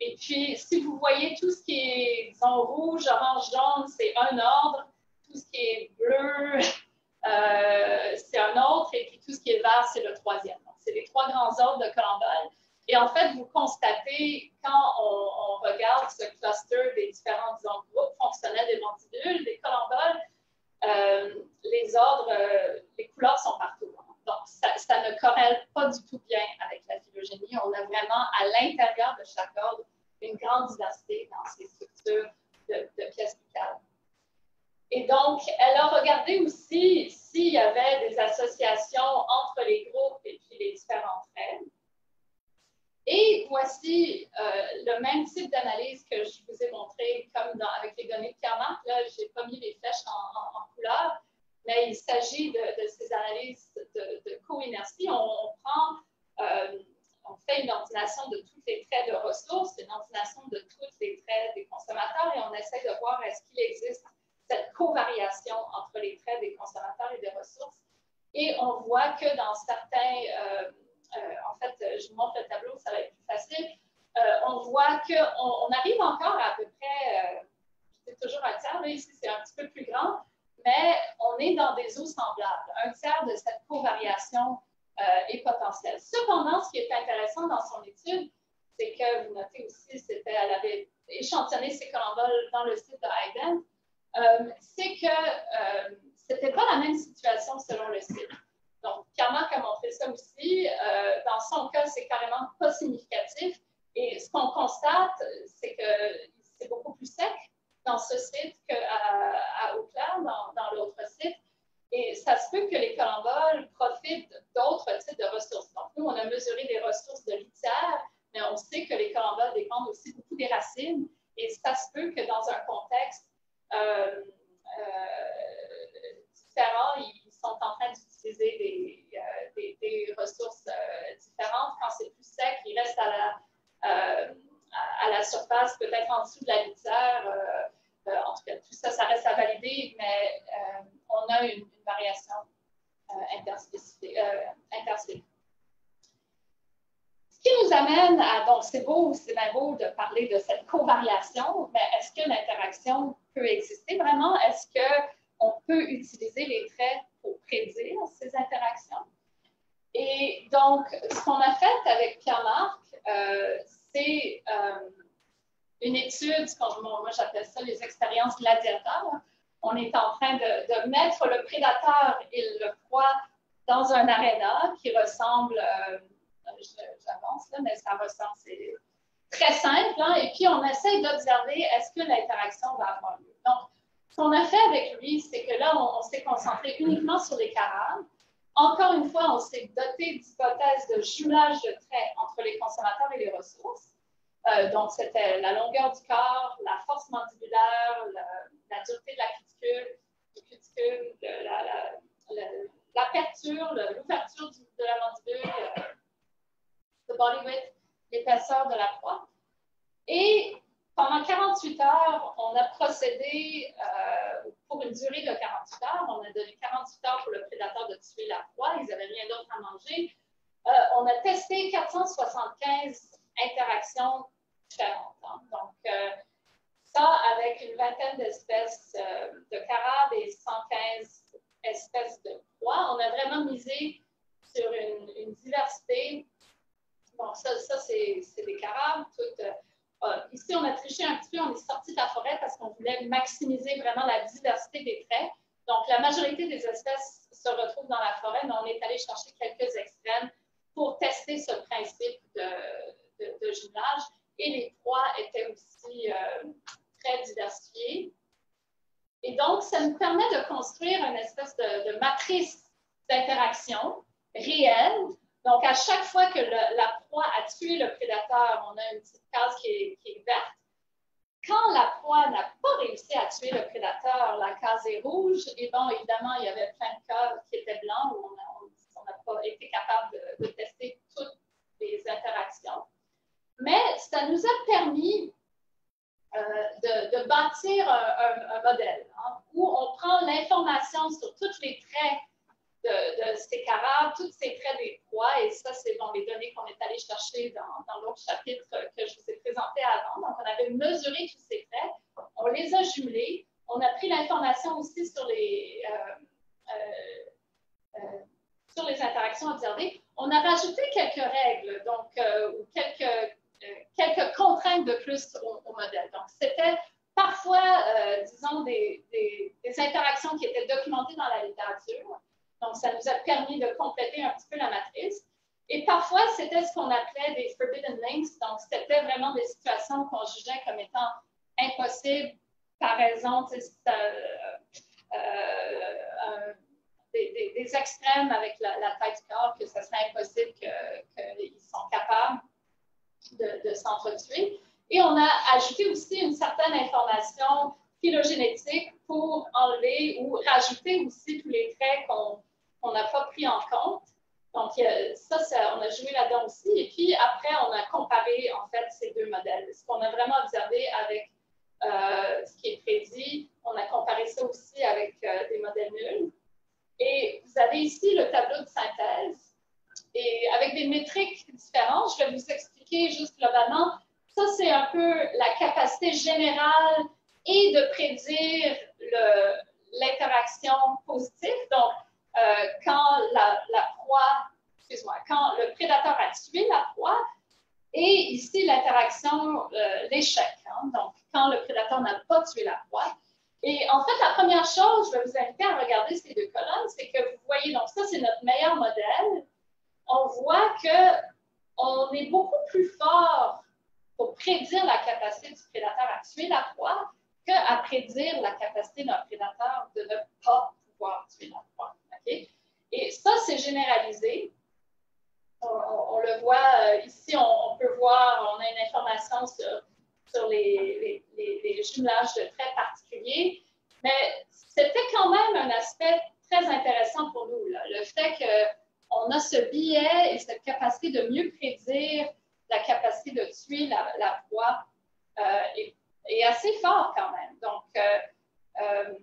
Et puis, si vous voyez tout ce qui est, disons, rouge, orange, jaune, c'est un ordre. Tout ce qui est bleu, euh, c'est un autre. Et puis, tout ce qui est vert, c'est le troisième. Donc, c'est les trois grands ordres de colambole. Et en fait, vous constatez, quand on, regarde ce cluster des différents groupes fonctionnels des mandibules, des colamboles, euh, les ordres, euh, les couleurs sont partout. Donc, ça, ne corrèle pas du tout bien avec la phylogénie. On a vraiment à l'intérieur de chaque ordre une grande diversité dans ces structures de, pièces buccales. Et donc, elle a regardé aussi s'il y avait des associations entre les groupes et puis les différentes traits. Et voici euh, le même type d'analyse que je vous ai montré comme avec les données de Pierre-Marc. Là, je n'ai pas mis les flèches en, couleur, mais il s'agit de, ces analyses de, de co-inertie. On, prend, euh, on fait une ordination de tous les traits de ressources, une ordination de tous les traits des consommateurs et on essaie de voir est-ce qu'il existe cette covariation entre les traits des consommateurs et des ressources. Et on voit que dans certains... Euh, euh, en fait, je vous montre le tableau, ça va être plus facile. Euh, on voit qu'on on arrive encore à, peu près, c'est toujours un tiers, ici c'est un petit peu plus grand, mais on est dans des eaux semblables. Un tiers de cette covariation est potentielle. Cependant, ce qui est intéressant dans son étude, c'est que, vous notez aussi, c'était, elle avait échantillonné ces colamboles dans le site de Hayden, c'est que ce n'était pas la même situation selon le site. Donc, Pierre-Marc a montré ça aussi. Euh, dans son cas, c'est carrément pas significatif. Et ce qu'on constate, c'est que c'est beaucoup plus sec dans ce site qu'à à Auckland, dans, l'autre site. Et ça se peut que les colamboles profitent d'autres types de ressources. Donc, nous, on a mesuré les ressources de litière, mais on sait que les colamboles dépendent aussi beaucoup des racines. Et ça se peut que dans un contexte euh, euh, différent, ils sont en train d'utiliser des, euh, ressources euh, différentes. Quand c'est plus sec, il reste à la, euh, à la surface, peut-être en dessous de la litière. en tout cas, tout ça, ça reste à valider, mais on a une, variation interspécifique. Qui nous amène à, donc c'est beau, c'est bien beau de parler de cette covariation, mais est-ce que l'interaction peut exister vraiment? Est-ce qu'on peut utiliser les traits pour prédire ces interactions? Et donc, ce qu'on a fait avec Pierre-Marc, euh, c'est euh, une étude, moi j'appelle ça les expériences gladiateurs. On est en train de, mettre le prédateur et le proie dans un aréna qui ressemble, euh, j'avance mais ça ressemble, c'est très simple, hein, et puis on essaye d'observer est-ce que l'interaction va avoir lieu. Donc, ce qu'on a fait avec lui, c'est que là, on, s'est concentré uniquement sur les carabes. Encore une fois, on s'est doté d'hypothèses de jumelage de traits entre les consommateurs et les ressources. Euh, donc, c'était la longueur du corps, la force mandibulaire, la, dureté de la cuticule, du cuticule, l'aperture, l'ouverture de la mandibule, le body width, l'épaisseur de la proie. Et pendant 48 heures, on a procédé euh, pour une durée de 48 heures. On a donné 48 heures pour le prédateur de tuer la proie. Ils n'avaient rien d'autre à manger. Euh, on a testé 475 interactions différentes. Hein. Donc, euh, ça avec une vingtaine d'espèces de carabes et 115 espèces de proies. On a vraiment misé sur une, diversité. Bon, ça, ça c'est des carabes, toutes euh, ici, on a triché un petit peu, on est sorti de la forêt parce qu'on voulait maximiser vraiment la diversité des traits. Donc, la majorité des espèces se retrouvent dans la forêt, mais on est allé chercher quelques extrêmes pour tester ce principe de, de, jumelage. Et les proies étaient aussi euh, très diversifiées. Et donc, ça nous permet de construire une espèce de, de matrice d'interaction réelle donc, à chaque fois que la proie a tué le prédateur, on a une petite case qui est, verte. Quand la proie n'a pas réussi à tuer le prédateur, la case est rouge. Et bon, évidemment, il y avait plein de cas qui étaient blancs où on n'a pas été capable de, tester toutes les interactions. Mais ça nous a permis euh, de, bâtir un, modèle hein, où on prend l'information sur tous les traits de, ces carabes, tous ces traits des proies, et ça, c'est bon, les données qu'on est allé chercher dans, dans l'autre chapitre que je vous ai présenté avant. Donc, on avait mesuré tous ces traits, on les a jumelés, on a pris l'information aussi sur les, euh, euh, euh, sur les interactions observées. On a rajouté quelques règles, donc, ou quelques, quelques contraintes de plus au, modèle. Donc, c'était parfois, disons, des, des interactions qui étaient documentées dans la littérature, donc, ça nous a permis de compléter un petit peu la matrice. et parfois, c'était ce qu'on appelait des forbidden links. Donc, c'était vraiment des situations qu'on jugeait comme étant impossibles. Par exemple, euh, des, des, extrêmes avec la, taille du corps, que ce serait impossible qu'ils sont capables de, de s'entretuer. Et on a ajouté aussi une certaine information phylogénétique pour enlever ou rajouter aussi tous les traits qu'on n'a pas pris en compte. Donc, ça, ça on a joué là-dedans aussi. Et puis, après, on a comparé, en fait, ces deux modèles. Ce qu'on a vraiment observé avec euh, ce qui est prédit, on a comparé ça aussi avec euh, des modèles nuls. Et vous avez ici le tableau de synthèse. Et avec des métriques différentes, je vais vous expliquer juste globalement. Ça, c'est un peu la capacité générale et de prédire l'interaction positive. Donc, euh, quand la, proie, excuse-moi, quand le prédateur a tué la proie, et ici l'interaction, euh, l'échec. Hein. donc, quand le prédateur n'a pas tué la proie. Et en fait, la première chose, je vais vous inviter à regarder ces deux colonnes, c'est que vous voyez, donc ça, c'est notre meilleur modèle. On voit que on est beaucoup plus fort pour prédire la capacité du prédateur à tuer la proie qu'à prédire la capacité d'un prédateur de ne pas pouvoir tuer la proie. Et ça, c'est généralisé. On, le voit euh, ici, on, peut voir, on a une information sur, sur les, les, jumelages de traits particuliers, mais c'était quand même un aspect très intéressant pour nous, le fait qu'on a ce biais et cette capacité de mieux prédire la capacité de tuer la, la proie euh, est, assez fort quand même. Donc, euh,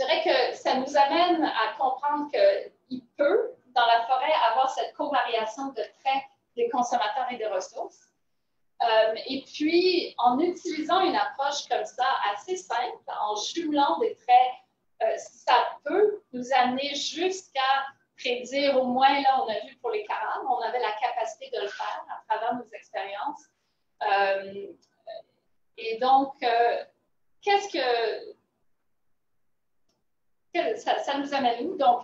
je dirais que ça nous amène à comprendre qu'il peut, dans la forêt, avoir cette covariation de traits des consommateurs et des ressources. Euh, et puis, en utilisant une approche comme ça, assez simple, en jumelant des traits, euh, ça peut nous amener jusqu'à prédire, au moins là, on a vu pour les carabes, on avait la capacité de le faire à travers nos expériences. Euh, et donc, qu'est-ce que ça, nous amène où? Donc,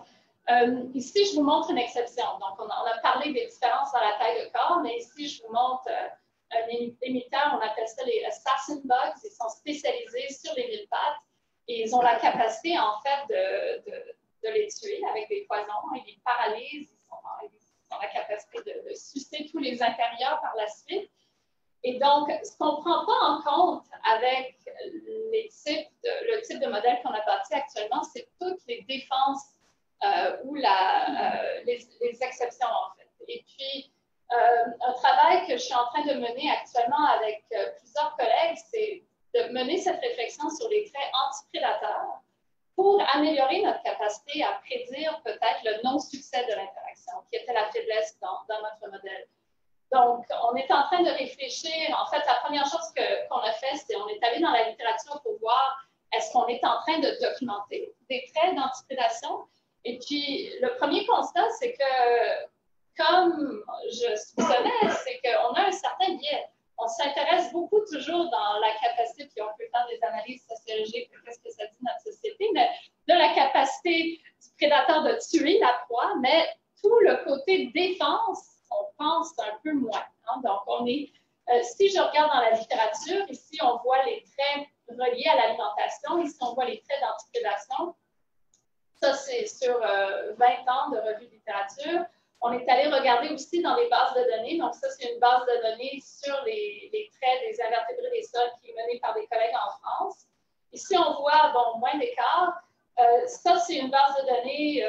euh, ici, je vous montre une exception. Donc, on a, parlé des différences dans la taille de corps, mais ici, je vous montre euh, un on appelle ça les assassin bugs. Ils sont spécialisés sur les mille pattes et ils ont la capacité, en fait, de, de, les tuer avec des poisons. Ils les paralysent, ils, ont la capacité de, de sucer tous les intérieurs par la suite. Et donc, ce qu'on ne prend pas en compte avec le type de modèle qu'on a bâti actuellement, c'est toutes les défenses euh, ou euh, les, exceptions, en fait. Et puis, euh, un travail que je suis en train de mener actuellement avec plusieurs collègues, c'est de mener cette réflexion sur les traits antiprédateurs pour améliorer notre capacité à prédire peut-être le non-succès de l'interaction, qui était la faiblesse dans notre modèle. Donc, on est en train de réfléchir. En fait, la première chose qu'on a fait, c'est on est allé dans la littérature pour voir est-ce qu'on est en train de documenter des traits d'antiprédation. Et puis, le premier constat, c'est que, comme je soupçonnais, c'est qu'on a un certain biais. On s'intéresse beaucoup toujours dans la capacité, puis on peut faire des analyses sociologiques, qu'est-ce que ça dit notre société, mais de la capacité du prédateur de tuer la proie, mais tout le côté défense on pense un peu moins. Hein. Donc, on est, euh, si je regarde dans la littérature, ici, on voit les traits reliés à l'alimentation. Ici, on voit les traits d'antiprédation. Ça, c'est sur 20 euh, ans de revue de littérature. On est allé regarder aussi dans les bases de données. Donc, ça, c'est une base de données sur les, traits des invertébrés des sols qui est menée par des collègues en France. Ici, on voit, bon, moins d'écart. Euh, ça, c'est une base de données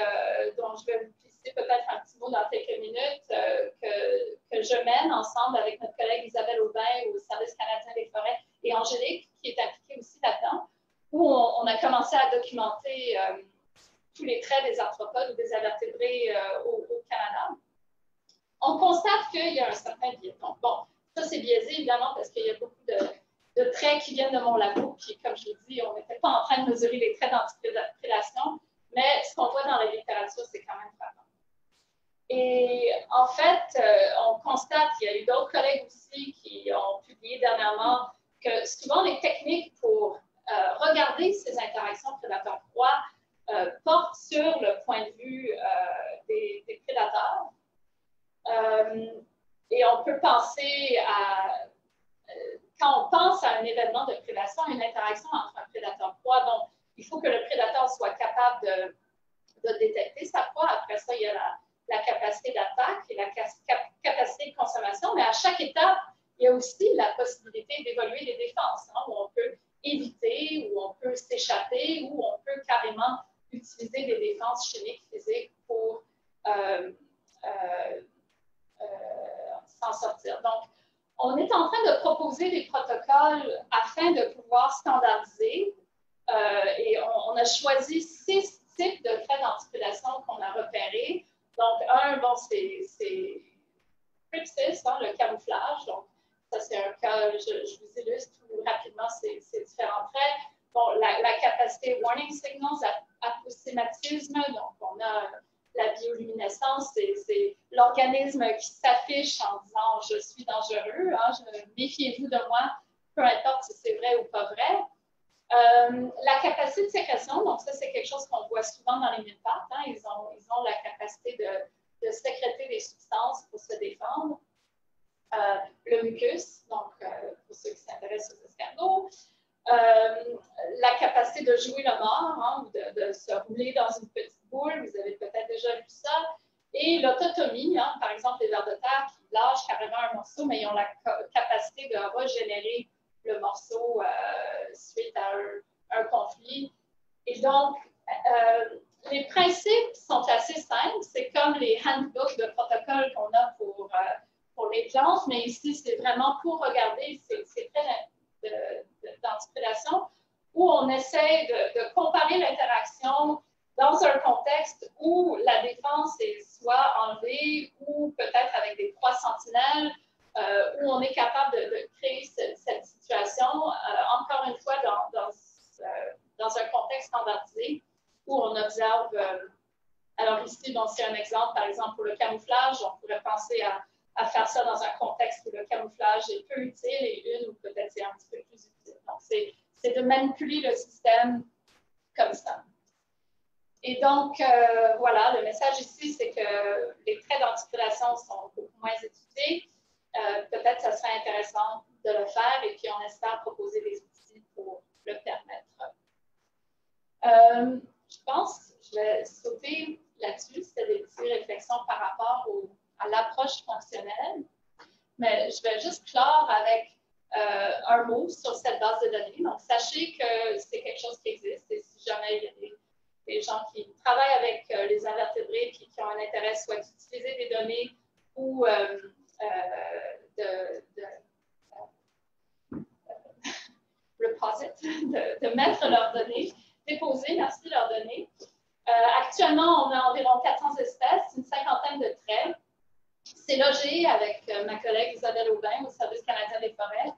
dont je vais vous peut-être un petit mot dans quelques minutes euh, que, je mène ensemble avec notre collègue Isabelle Aubin au Service canadien des forêts et Angélique, qui est impliquée aussi là-dedans, où on, a commencé à documenter euh, tous les traits des arthropodes ou des invertébrés euh, au, Canada. On constate qu'il y a un certain biais. Donc, bon, ça c'est biaisé évidemment parce qu'il y a beaucoup de, de, traits qui viennent de mon labo, puis comme je l'ai dit, on n'était pas en train de mesurer les traits d'antiprédation, mais ce qu'on voit dans la littérature, c'est quand même frappant. Et en fait, euh, on constate, il y a eu d'autres collègues aussi qui ont publié dernièrement que souvent les techniques pour euh, regarder ces interactions prédateur-proie euh, portent sur le point de vue des, prédateurs. et on peut penser à, quand on pense à un événement de prédation, une interaction entre un prédateur-proie, donc il faut que le prédateur soit capable de, de détecter sa proie. Après ça, il y a la, la capacité d'attaque et la capacité de consommation, mais à chaque étape, il y a aussi la possibilité d'évoluer les défenses, hein, où on peut éviter, où on peut s'échapper, où on peut carrément utiliser des défenses chimiques, physiques pour euh, euh, euh, s'en sortir. Donc, on est en train de proposer des protocoles afin de pouvoir standardiser et on, a choisi six types de traits d'anticipation qu'on a repérés. Donc, un, bon, c'est hein, le camouflage. Donc, ça, c'est un cas, je, vous illustre rapidement ces, différents traits. Bon, la, capacité warning signals, approximatisme, donc on a la bioluminescence, c'est l'organisme qui s'affiche en disant je suis dangereux, hein, méfiez-vous de moi, peu importe si c'est vrai ou pas vrai. Euh, la capacité de sécrétion, donc ça, c'est quelque chose qu'on voit souvent dans les mille-pattes. Hein, ils, ont, la capacité de, sécréter des substances pour se défendre. Euh, le mucus, donc euh, pour ceux qui s'intéressent aux escargots, euh, la capacité de jouer le mort, hein, de, se rouler dans une petite boule, vous avez peut-être déjà vu ça, et l'autotomie, hein, par exemple les vers de terre qui lâchent carrément un morceau, mais ils ont la capacité de régénérer le morceau suite à un, conflit. Et donc, les principes sont assez simples. C'est comme les handbooks de protocole qu'on a pour pour les plantes, mais ici, c'est vraiment pour regarder ces, traits d'anticipation où on essaie de, comparer l'interaction dans un contexte où la défense est soit enlevée ou peut-être avec des proies sentinelles, euh, où on est capable de, créer cette, situation, euh, encore une fois, dans, euh, dans, un contexte standardisé où on observe. alors ici, c'est un exemple, par exemple, pour le camouflage, on pourrait penser à faire ça dans un contexte où le camouflage est peu utile et une où peut-être c'est un petit peu plus utile. Donc, c'est de manipuler le système comme ça. Et donc, euh, voilà, le message ici, c'est que les traits d'articulation sont beaucoup moins étudiés. Euh, peut-être que ça serait intéressant de le faire et puis on espère proposer des outils pour le permettre. Euh, pense, je vais sauter là-dessus, c'est des petites réflexions par rapport à l'approche fonctionnelle. Mais je vais juste clore avec euh, un mot sur cette base de données. Donc, sachez que c'est quelque chose qui existe et si jamais il y a des, gens qui travaillent avec euh, les invertébrés et qui ont un intérêt soit d'utiliser des données ou euh, de, de de, mettre leurs données, déposer, merci, leurs données. actuellement, on a environ 400 espèces, une cinquantaine de traits. C'est logé avec euh, ma collègue Isabelle Aubin au Service canadien des forêts.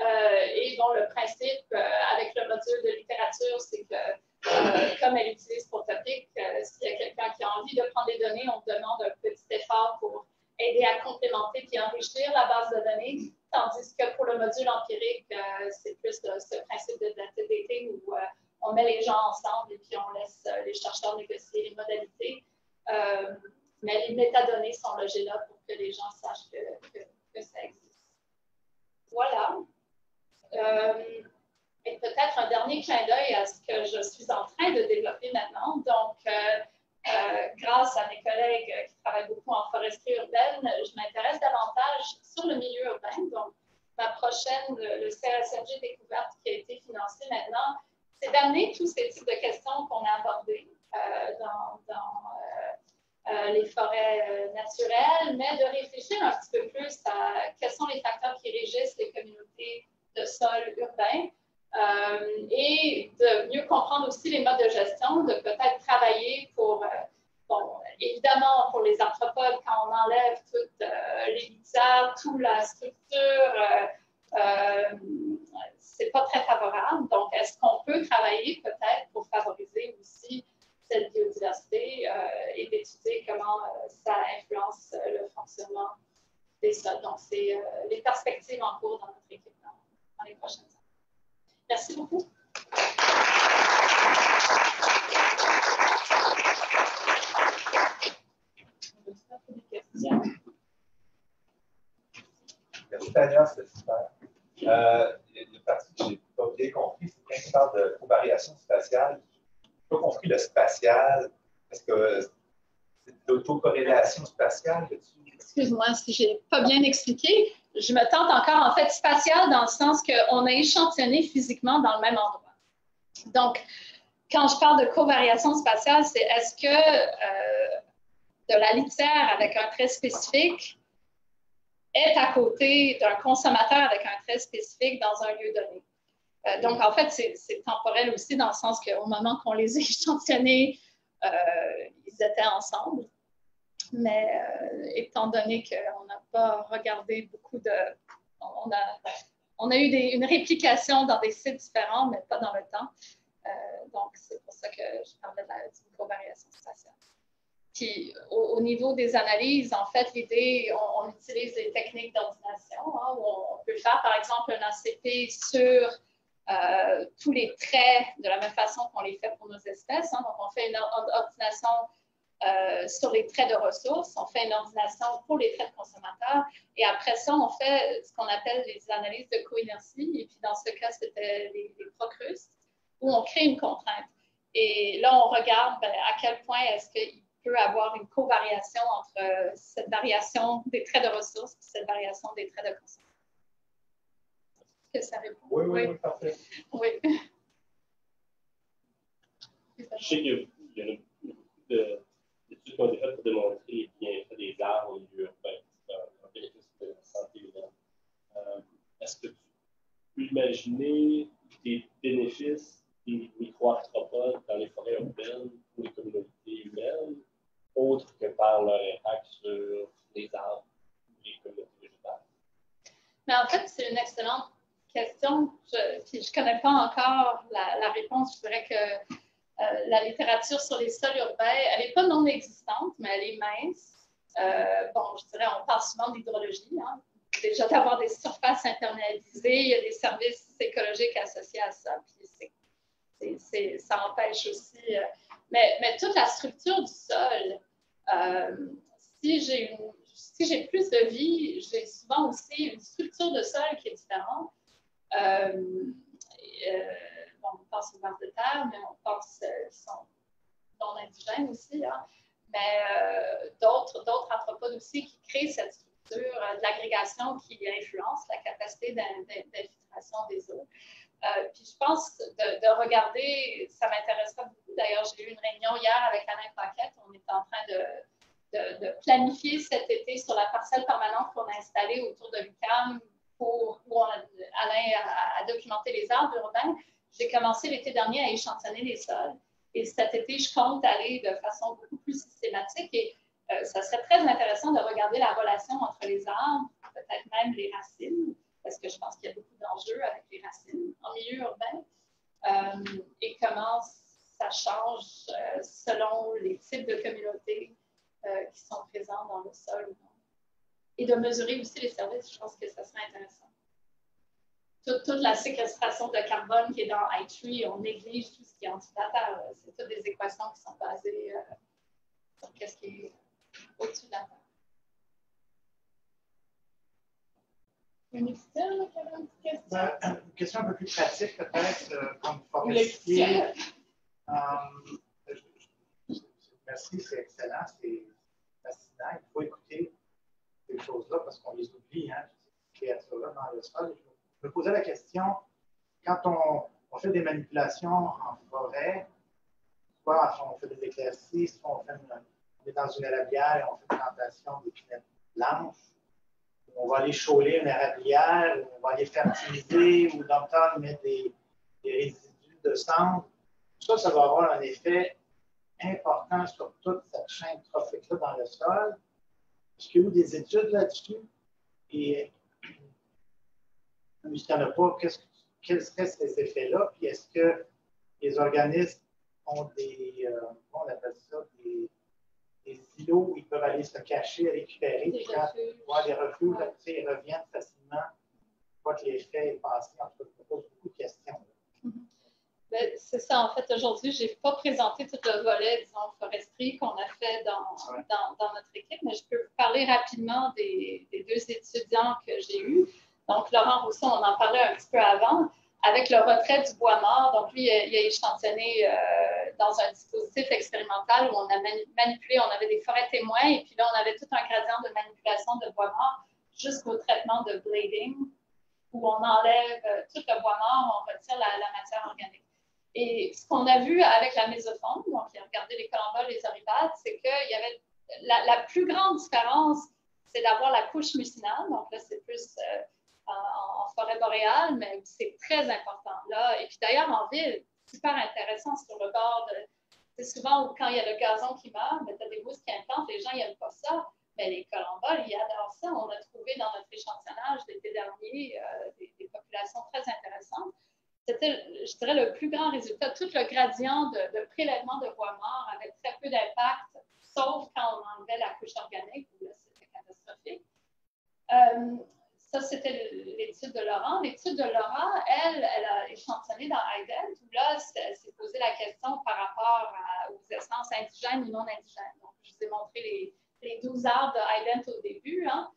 Euh, et bon, le principe euh, avec le module de littérature, c'est que comme elle utilise pour topic, s'il y a quelqu'un qui a envie de prendre des données, on demande un petit effort pour aider à complémenter et enrichir la base de données, tandis que pour le module empirique, c'est plus ce principe de data dating où on met les gens ensemble et puis on laisse les chercheurs négocier les modalités mais les métadonnées sont logées là pour que les gens sachent que, ça existe. Voilà. Euh, et peut-être un dernier clin d'œil à ce que je suis en train de développer maintenant. Donc, euh, euh, grâce à mes collègues qui travaillent beaucoup en foresterie urbaine, je m'intéresse davantage sur le milieu urbain. Donc, ma prochaine, le, CSNG Découverte qui a été financé maintenant, c'est d'amener tous ces types de questions qu'on a abordées dans, dans euh, les forêts euh, naturelles, mais de réfléchir un petit peu plus à quels sont les facteurs qui régissent les communautés de sol urbain euh, et de mieux comprendre aussi les modes de gestion, de peut-être travailler pour, bon, évidemment pour les arthropodes, quand on enlève toutes les litières, toute la structure, c'est pas très favorable. Donc, est-ce qu'on peut travailler peut-être pour favoriser aussi cette biodiversité euh, et d'étudier comment euh, ça influence euh, le fonctionnement des sols? Donc, c'est les perspectives en cours dans notre équipe dans, les prochaines années. Merci beaucoup. Tania, c'est super. Euh, une partie que je n'ai pas bien compris, c'est quand tu parle de covariation spatiale. Je n'ai pas compris le spatial. Est-ce que c'est l'autocorrélation spatiale? Excuse-moi si je n'ai pas bien expliqué. Je me tente encore, en fait, spatial dans le sens qu'on a échantillonné physiquement dans le même endroit. Donc, quand je parle de covariation spatiale, c'est est-ce que euh, de la litière avec un trait spécifique est à côté d'un consommateur avec un trait spécifique dans un lieu donné. Euh, donc, en fait, c'est temporel aussi dans le sens qu'au moment qu'on les a échantillonnés, euh, ils étaient ensemble. Mais étant donné qu'on n'a pas regardé beaucoup de... On a, on a eu une réplication dans des sites différents, mais pas dans le temps. Euh, donc, c'est pour ça que je parlais de la covariation spatiale. Puis, au, niveau des analyses, en fait, l'idée, on, utilise des techniques d'ordination, hein, où on, peut faire, par exemple, un ACP sur euh, tous les traits de la même façon qu'on les fait pour nos espèces. Hein. Donc, on fait une ordination euh, sur les traits de ressources, on fait une ordination pour les traits de consommateurs, et après ça, on fait ce qu'on appelle les analyses de coinertie, et puis dans ce cas, c'était les, les procrustes, où on crée une contrainte. Et là, on regarde ben, à quel point est-ce qu'il peut avoir une covariation entre euh, cette variation des traits de ressources et cette variation des traits de consommateurs. Est-ce que ça répond? Oui, oui, oui, parfait. Oui. Je sais qu'il y a beaucoup de qui ont été faites pour démontrer les bienfaits des arbres au milieu urbain, un bénéfice de la santé humaine. Euh, Est-ce que tu peux imaginer des bénéfices des microarthropodes dans les forêts urbaines pour les communautés humaines, autres que par leur impact sur les arbres ou les communautés végétales? Mais en fait, c'est une excellente question. Je ne connais pas encore la, réponse. Je dirais que euh, la littérature sur les sols urbains, elle n'est pas non existante, mais elle est mince. Euh, bon, je dirais, on parle souvent d'hydrologie. Hein. Déjà d'avoir des surfaces internalisées, il y a des services écologiques associés à ça. Ça empêche aussi. Euh, mais, toute la structure du sol, si j'ai si j'ai plus de vie, j'ai souvent aussi une structure de sol qui est différente on pense aux vers de terre, mais on pense euh, sont non indigènes aussi. Hein. Mais euh, d'autres, d'autres anthropodes aussi qui créent cette structure euh, de l'agrégation qui influence la capacité d'infiltration des eaux. Puis je pense de, de regarder, ça m'intéresserait beaucoup. D'ailleurs, j'ai eu une réunion hier avec Alain Paquette. On est en train de, planifier cet été sur la parcelle permanente qu'on a installée autour de l'UQAM pour où Alain a, a, documenté les arbres urbains. J'ai commencé l'été dernier à échantillonner les sols. Et cet été, je compte aller de façon beaucoup plus systématique. Et euh, ça serait très intéressant de regarder la relation entre les arbres, peut-être même les racines, parce que je pense qu'il y a beaucoup d'enjeux avec les racines en milieu urbain. Euh, et comment ça change euh, selon les types de communautés qui sont présents dans le sol. Et de mesurer aussi les services, je pense que ça serait intéressant toute, la séquestration de carbone qui est dans iTree, on néglige tout ce qui est antidataire. C'est toutes des équations qui sont basées euh, sur ce qui est au-dessus de la Terre. Une, question? Ben, une question un peu plus pratique, peut-être, euh, comme forestier. Euh, merci, c'est excellent, c'est fascinant. Il faut écouter ces choses-là parce qu'on les oublie, hein, ces créatures-là dans le sol me posais la question, quand on, fait des manipulations en forêt, soit on fait des éclaircies, soit on, fait est dans une érablière et on fait une plantation d'épinettes blanches, on va aller chauler une érablière, on va aller fertiliser, ou dans le temps, mettre des, résidus de cendre. Ça, ça va avoir un effet important sur toute cette chaîne trophique-là dans le sol. Est-ce qu'il y a eu des études là-dessus? Et s'il n'y en a pas, quels seraient ces effets-là? Puis est-ce que les organismes ont des, euh, on appelle ça, des, des, îlots où ils peuvent aller se cacher, récupérer, des quand refuges. les refuges, ils reviennent facilement une fois que l'effet est passé. En tout cas, je pose beaucoup de questions. Mm-hmm. Ben, c'est ça, en fait, aujourd'hui, je n'ai pas présenté tout le volet, disons, foresterie qu'on a fait dans, dans, dans, notre équipe, mais je peux parler rapidement des, des deux étudiants que j'ai eus. Donc, Laurent Rousseau, on en parlait un petit peu avant, avec le retrait du bois mort. Donc, lui, il a échantillonné euh, dans un dispositif expérimental où on a manipulé, on avait des forêts témoins, et puis là, on avait tout un gradient de manipulation de bois mort jusqu'au traitement de blading, où on enlève euh, tout le bois mort, on retire la, matière organique. Et ce qu'on a vu avec la mésofaune, donc il a regardé les colomboles, les oribades, c'est qu'il y avait la, la, plus grande différence, c'est d'avoir la couche mucinale. Donc là, c'est plus euh, en, forêt boréale, mais c'est très important là. Et puis d'ailleurs, en ville, super intéressant sur le bord de. C'est souvent quand il y a le gazon qui meurt, mais tu as des mousses qui implantent, les gens n'aiment pas ça. Mais les colomboles, ils adorent ça. On a trouvé dans notre échantillonnage l'été dernier euh, des, populations très intéressantes. C'était, je dirais, le plus grand résultat. Tout le gradient de, prélèvement de bois mort avait très peu d'impact, sauf quand on enlevait la couche organique, où là, c'était catastrophique. Euh, ça, c'était l'étude de Laurent. L'étude de Laurent, elle, elle a échantillonné dans IDENT, où là, elle s'est posé la question par rapport aux essences indigènes ou non indigènes. Donc, je vous ai montré les, les 12 arbres de IDENT au début. Hein.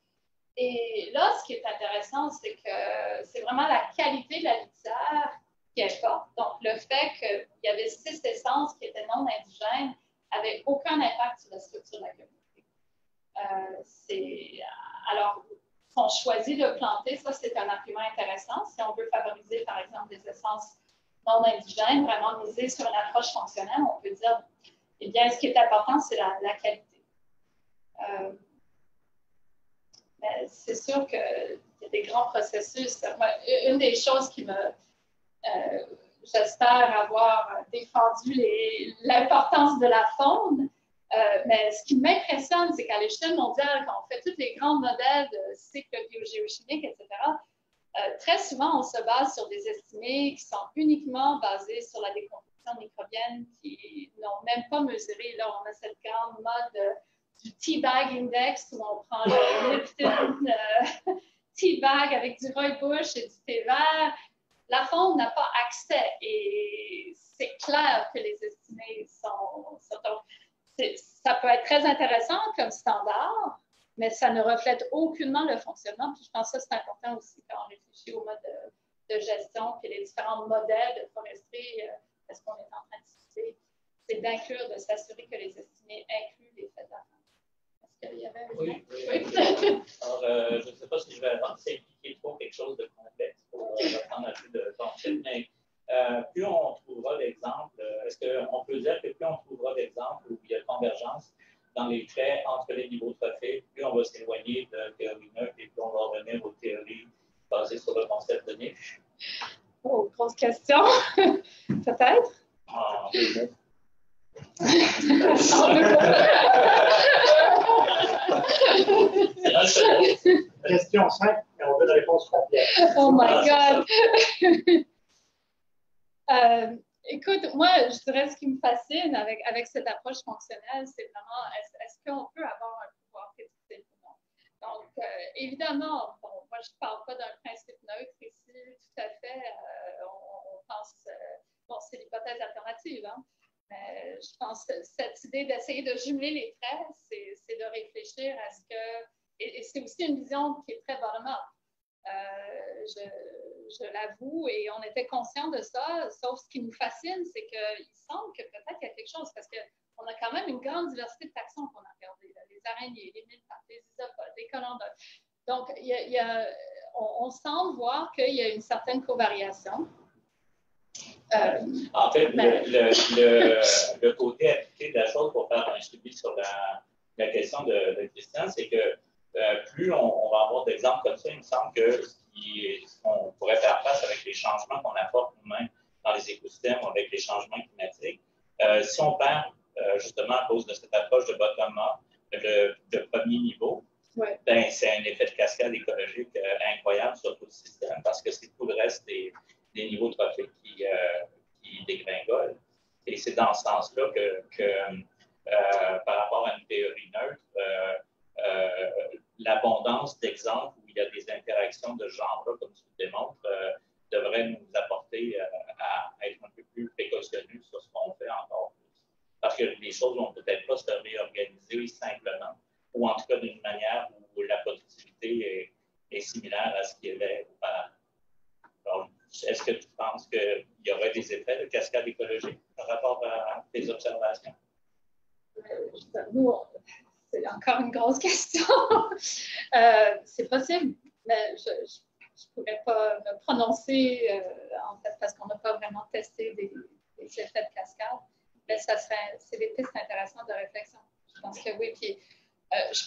Et là, ce qui est intéressant, c'est que c'est vraiment la qualité de la litière qui est forte. Donc, le fait qu'il y avait six essences qui étaient non indigènes n'avait aucun impact sur la structure de la communauté. Euh, alors, on choisit de planter, ça c'est un argument intéressant. Si on veut favoriser, par exemple, des essences non indigènes, vraiment miser sur une approche fonctionnelle, on peut dire, eh bien, ce qui est important, c'est la, qualité. Euh, c'est sûr qu'il y a des grands processus. une des choses qui me. Euh, j'espère avoir défendu l'importance de la faune, euh, mais ce qui m'impressionne, c'est qu'à l'échelle mondiale, quand on fait tous les grands modèles de cycle biogéochimique, etc., euh, très souvent, on se base sur des estimés qui sont uniquement basés sur la décomposition microbienne, qui n'ont même pas mesuré. Là, on a cette grande mode du T-bag index où on prend le Lipton euh, T-bag avec du rooibos et du thé vert. La faune n'a pas accès et c'est clair que les estimés sont ça peut être très intéressant comme standard, mais ça ne reflète aucunement le fonctionnement. Puis je pense que c'est important aussi quand on réfléchit au mode de, gestion, puis les différents modèles de foresterie, euh, est-ce qu'on est en train de discuter, c'est d'inclure, de s'assurer que les estimés incluent les faits d'affaires. Est-ce qu'il y avait un Oui. oui. Alors, euh, je ne sais pas si je vais simplifier trop quelque chose de complexe pour euh, prendre un peu de temps, mais euh, plus on trouvera d'exemples, euh, est-ce qu'on peut dire que plus on trouvera d'exemples où il y a convergence dans les traits entre les niveaux de trophée, plus on va s'éloigner de théorie neutre et plus on va revenir aux théories basées sur le concept de niche? Oh, grosse question. Peut-être. Ah, Question 5, mais on veut une réponse complète. Oh my God! Euh, écoute, moi, je dirais ce qui me fascine avec, avec cette approche fonctionnelle, c'est vraiment est-ce, qu'on peut avoir un pouvoir prédictif ou non? Donc, euh, évidemment, bon, moi, je ne parle pas d'un principe neutre ici, tout à fait. Euh, on, pense, bon, c'est l'hypothèse alternative, hein? mais je pense que cette idée d'essayer de jumeler les traits, c'est, c'est de réfléchir à ce que. Et, et c'est aussi une vision qui est très bottom-up. je, je et on était conscient de ça, sauf ce qui nous fascine, c'est qu'il semble que peut-être qu'il y a quelque chose, parce qu'on a quand même une grande diversité de taxons qu'on a regardés, les araignées, les millepattes, les isopodes, les colomboles. Donc, il y a, on, semble voir qu'il y a une certaine covariation. Euh, en fait, le, le, côté appliqué de la chose pour faire un suivi sur la, la question de, de Christian, c'est que de ce genre-là, comme tu le démontres, euh, devraient nous apporter euh, à être un peu plus précautionneux sur ce qu'on fait encore plus. Parce que les choses vont peut-être pas se réorganiser simplement, ou en tout cas d'une manière où la productivité est, similaire à ce qu'il y avait auparavant. Est-ce que tu penses qu'il y aurait des effets de cascade écologique par rapport à tes observations? Euh, nous, c'est encore une grosse question. Euh, c'est possible.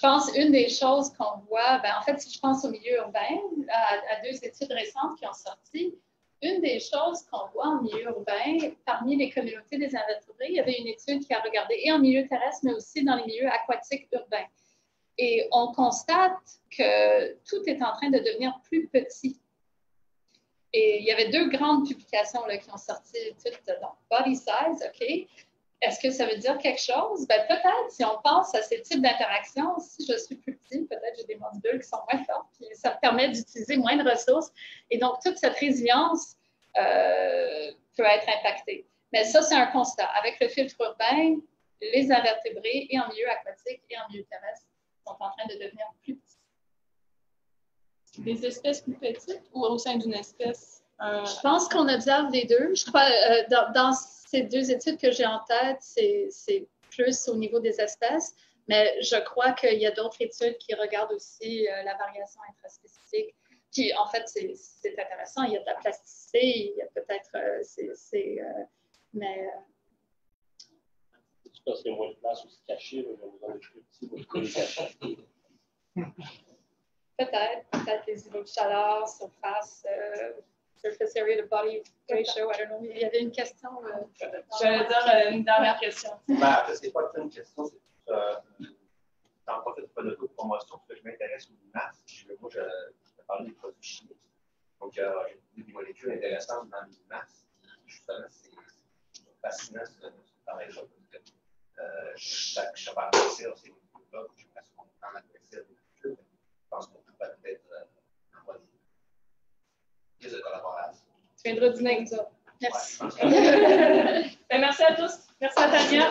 Je pense une des choses qu'on voit, ben, en fait, si je pense au milieu urbain, à, deux études récentes qui ont sorti, une des choses qu'on voit en milieu urbain, parmi les communautés des invertébrés, il y avait une étude qui a regardé et en milieu terrestre, mais aussi dans les milieux aquatiques urbains. Et on constate que tout est en train de devenir plus petit. Et il y avait deux grandes publications là, qui ont sorti toutes, Body Size, OK, est-ce que ça veut dire quelque chose? Ben, peut-être, si on pense à ces types d'interactions, si je suis plus petit, peut-être j'ai des modules qui sont moins fortes, puis ça me permet d'utiliser moins de ressources. Et donc, toute cette résilience euh, peut être impactée. Mais ça, c'est un constat. Avec le filtre urbain, les invertébrés, et en milieu aquatique et en milieu terrestre, sont en train de devenir plus petits. Des espèces plus petites ou au sein d'une espèce? Euh... Je pense qu'on observe les deux. Je crois, euh, dans, dans ces deux études que j'ai en tête, c'est plus au niveau des espèces, mais je crois qu'il y a d'autres études qui regardent aussi euh, la variation intraspécifique. Puis, en fait, c'est intéressant. Il y a de la plasticité, il y a peut-être. Euh, mais. Je pense qu'il y a moins de place aussi cachée, mais vous en êtes plus petit, vous pouvez cacher. Peut-être, peut-être les îlots de chaleur, surface. Euh, surface area to body ratio. I don't know. Il y avait une question. Euh, J'allais dire euh, une dernière question. Ben, c'est pas une question, c'est euh, en fait pas de promotion parce que je m'intéresse aux masses. Moi, je, je te parler des produits chimiques. Donc, euh, j'ai des molécules intéressantes dans les masses. Justement, c'est fascinant ce, ce travail-là. Euh, chaque cheval de cire, c'est une là je pense qu'on prend la molécules. Je pense qu'on pourrait peut-être euh, de collaboration. Tu viendras dîner avec nous Merci. ben, merci à tous. Merci à Tania.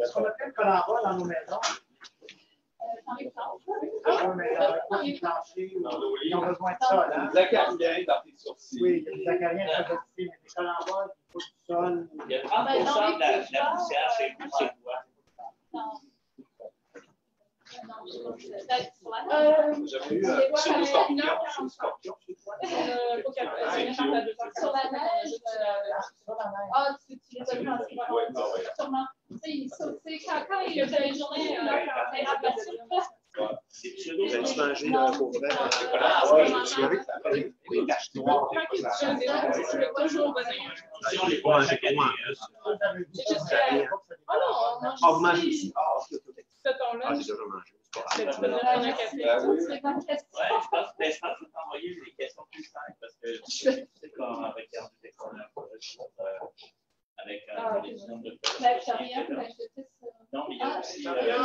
Est-ce qu'on a fait le collabore dans nos maisons? Ah, planchers, ils ont besoin de ça, là. Des acariens dans tes sourcils. Oui, il y a des acariens qui peuvent mais des collabores, il faut du sol. Il y a 30 de la, de la poussière chez vous, c'est quoi? Non. Non, peut-être sur la Euh, J'avais eu on un les voit chez à le scorpion, une scorpion, euh, heures. Sur la neige, euh, Sur. Ah, tu, tu les as vus en il y a euh, pseudo As-tu mangé là, pour vrai? Ah, Oui, je toujours les hein, Oh Ah, vous mangez? Ah, Ah, j'ai déjà mangé. C'est pas grave. je pense, je que je vais t'envoyer des questions plus simples parce que c'est comme avec un avec Ah, un ok. édition de sais ça. Non, mais il y a Ah, aussi ah, euh, ah,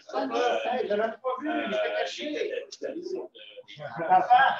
Samuel, ah, euh, je l'ai pas vu, il était euh, caché. euh, papa.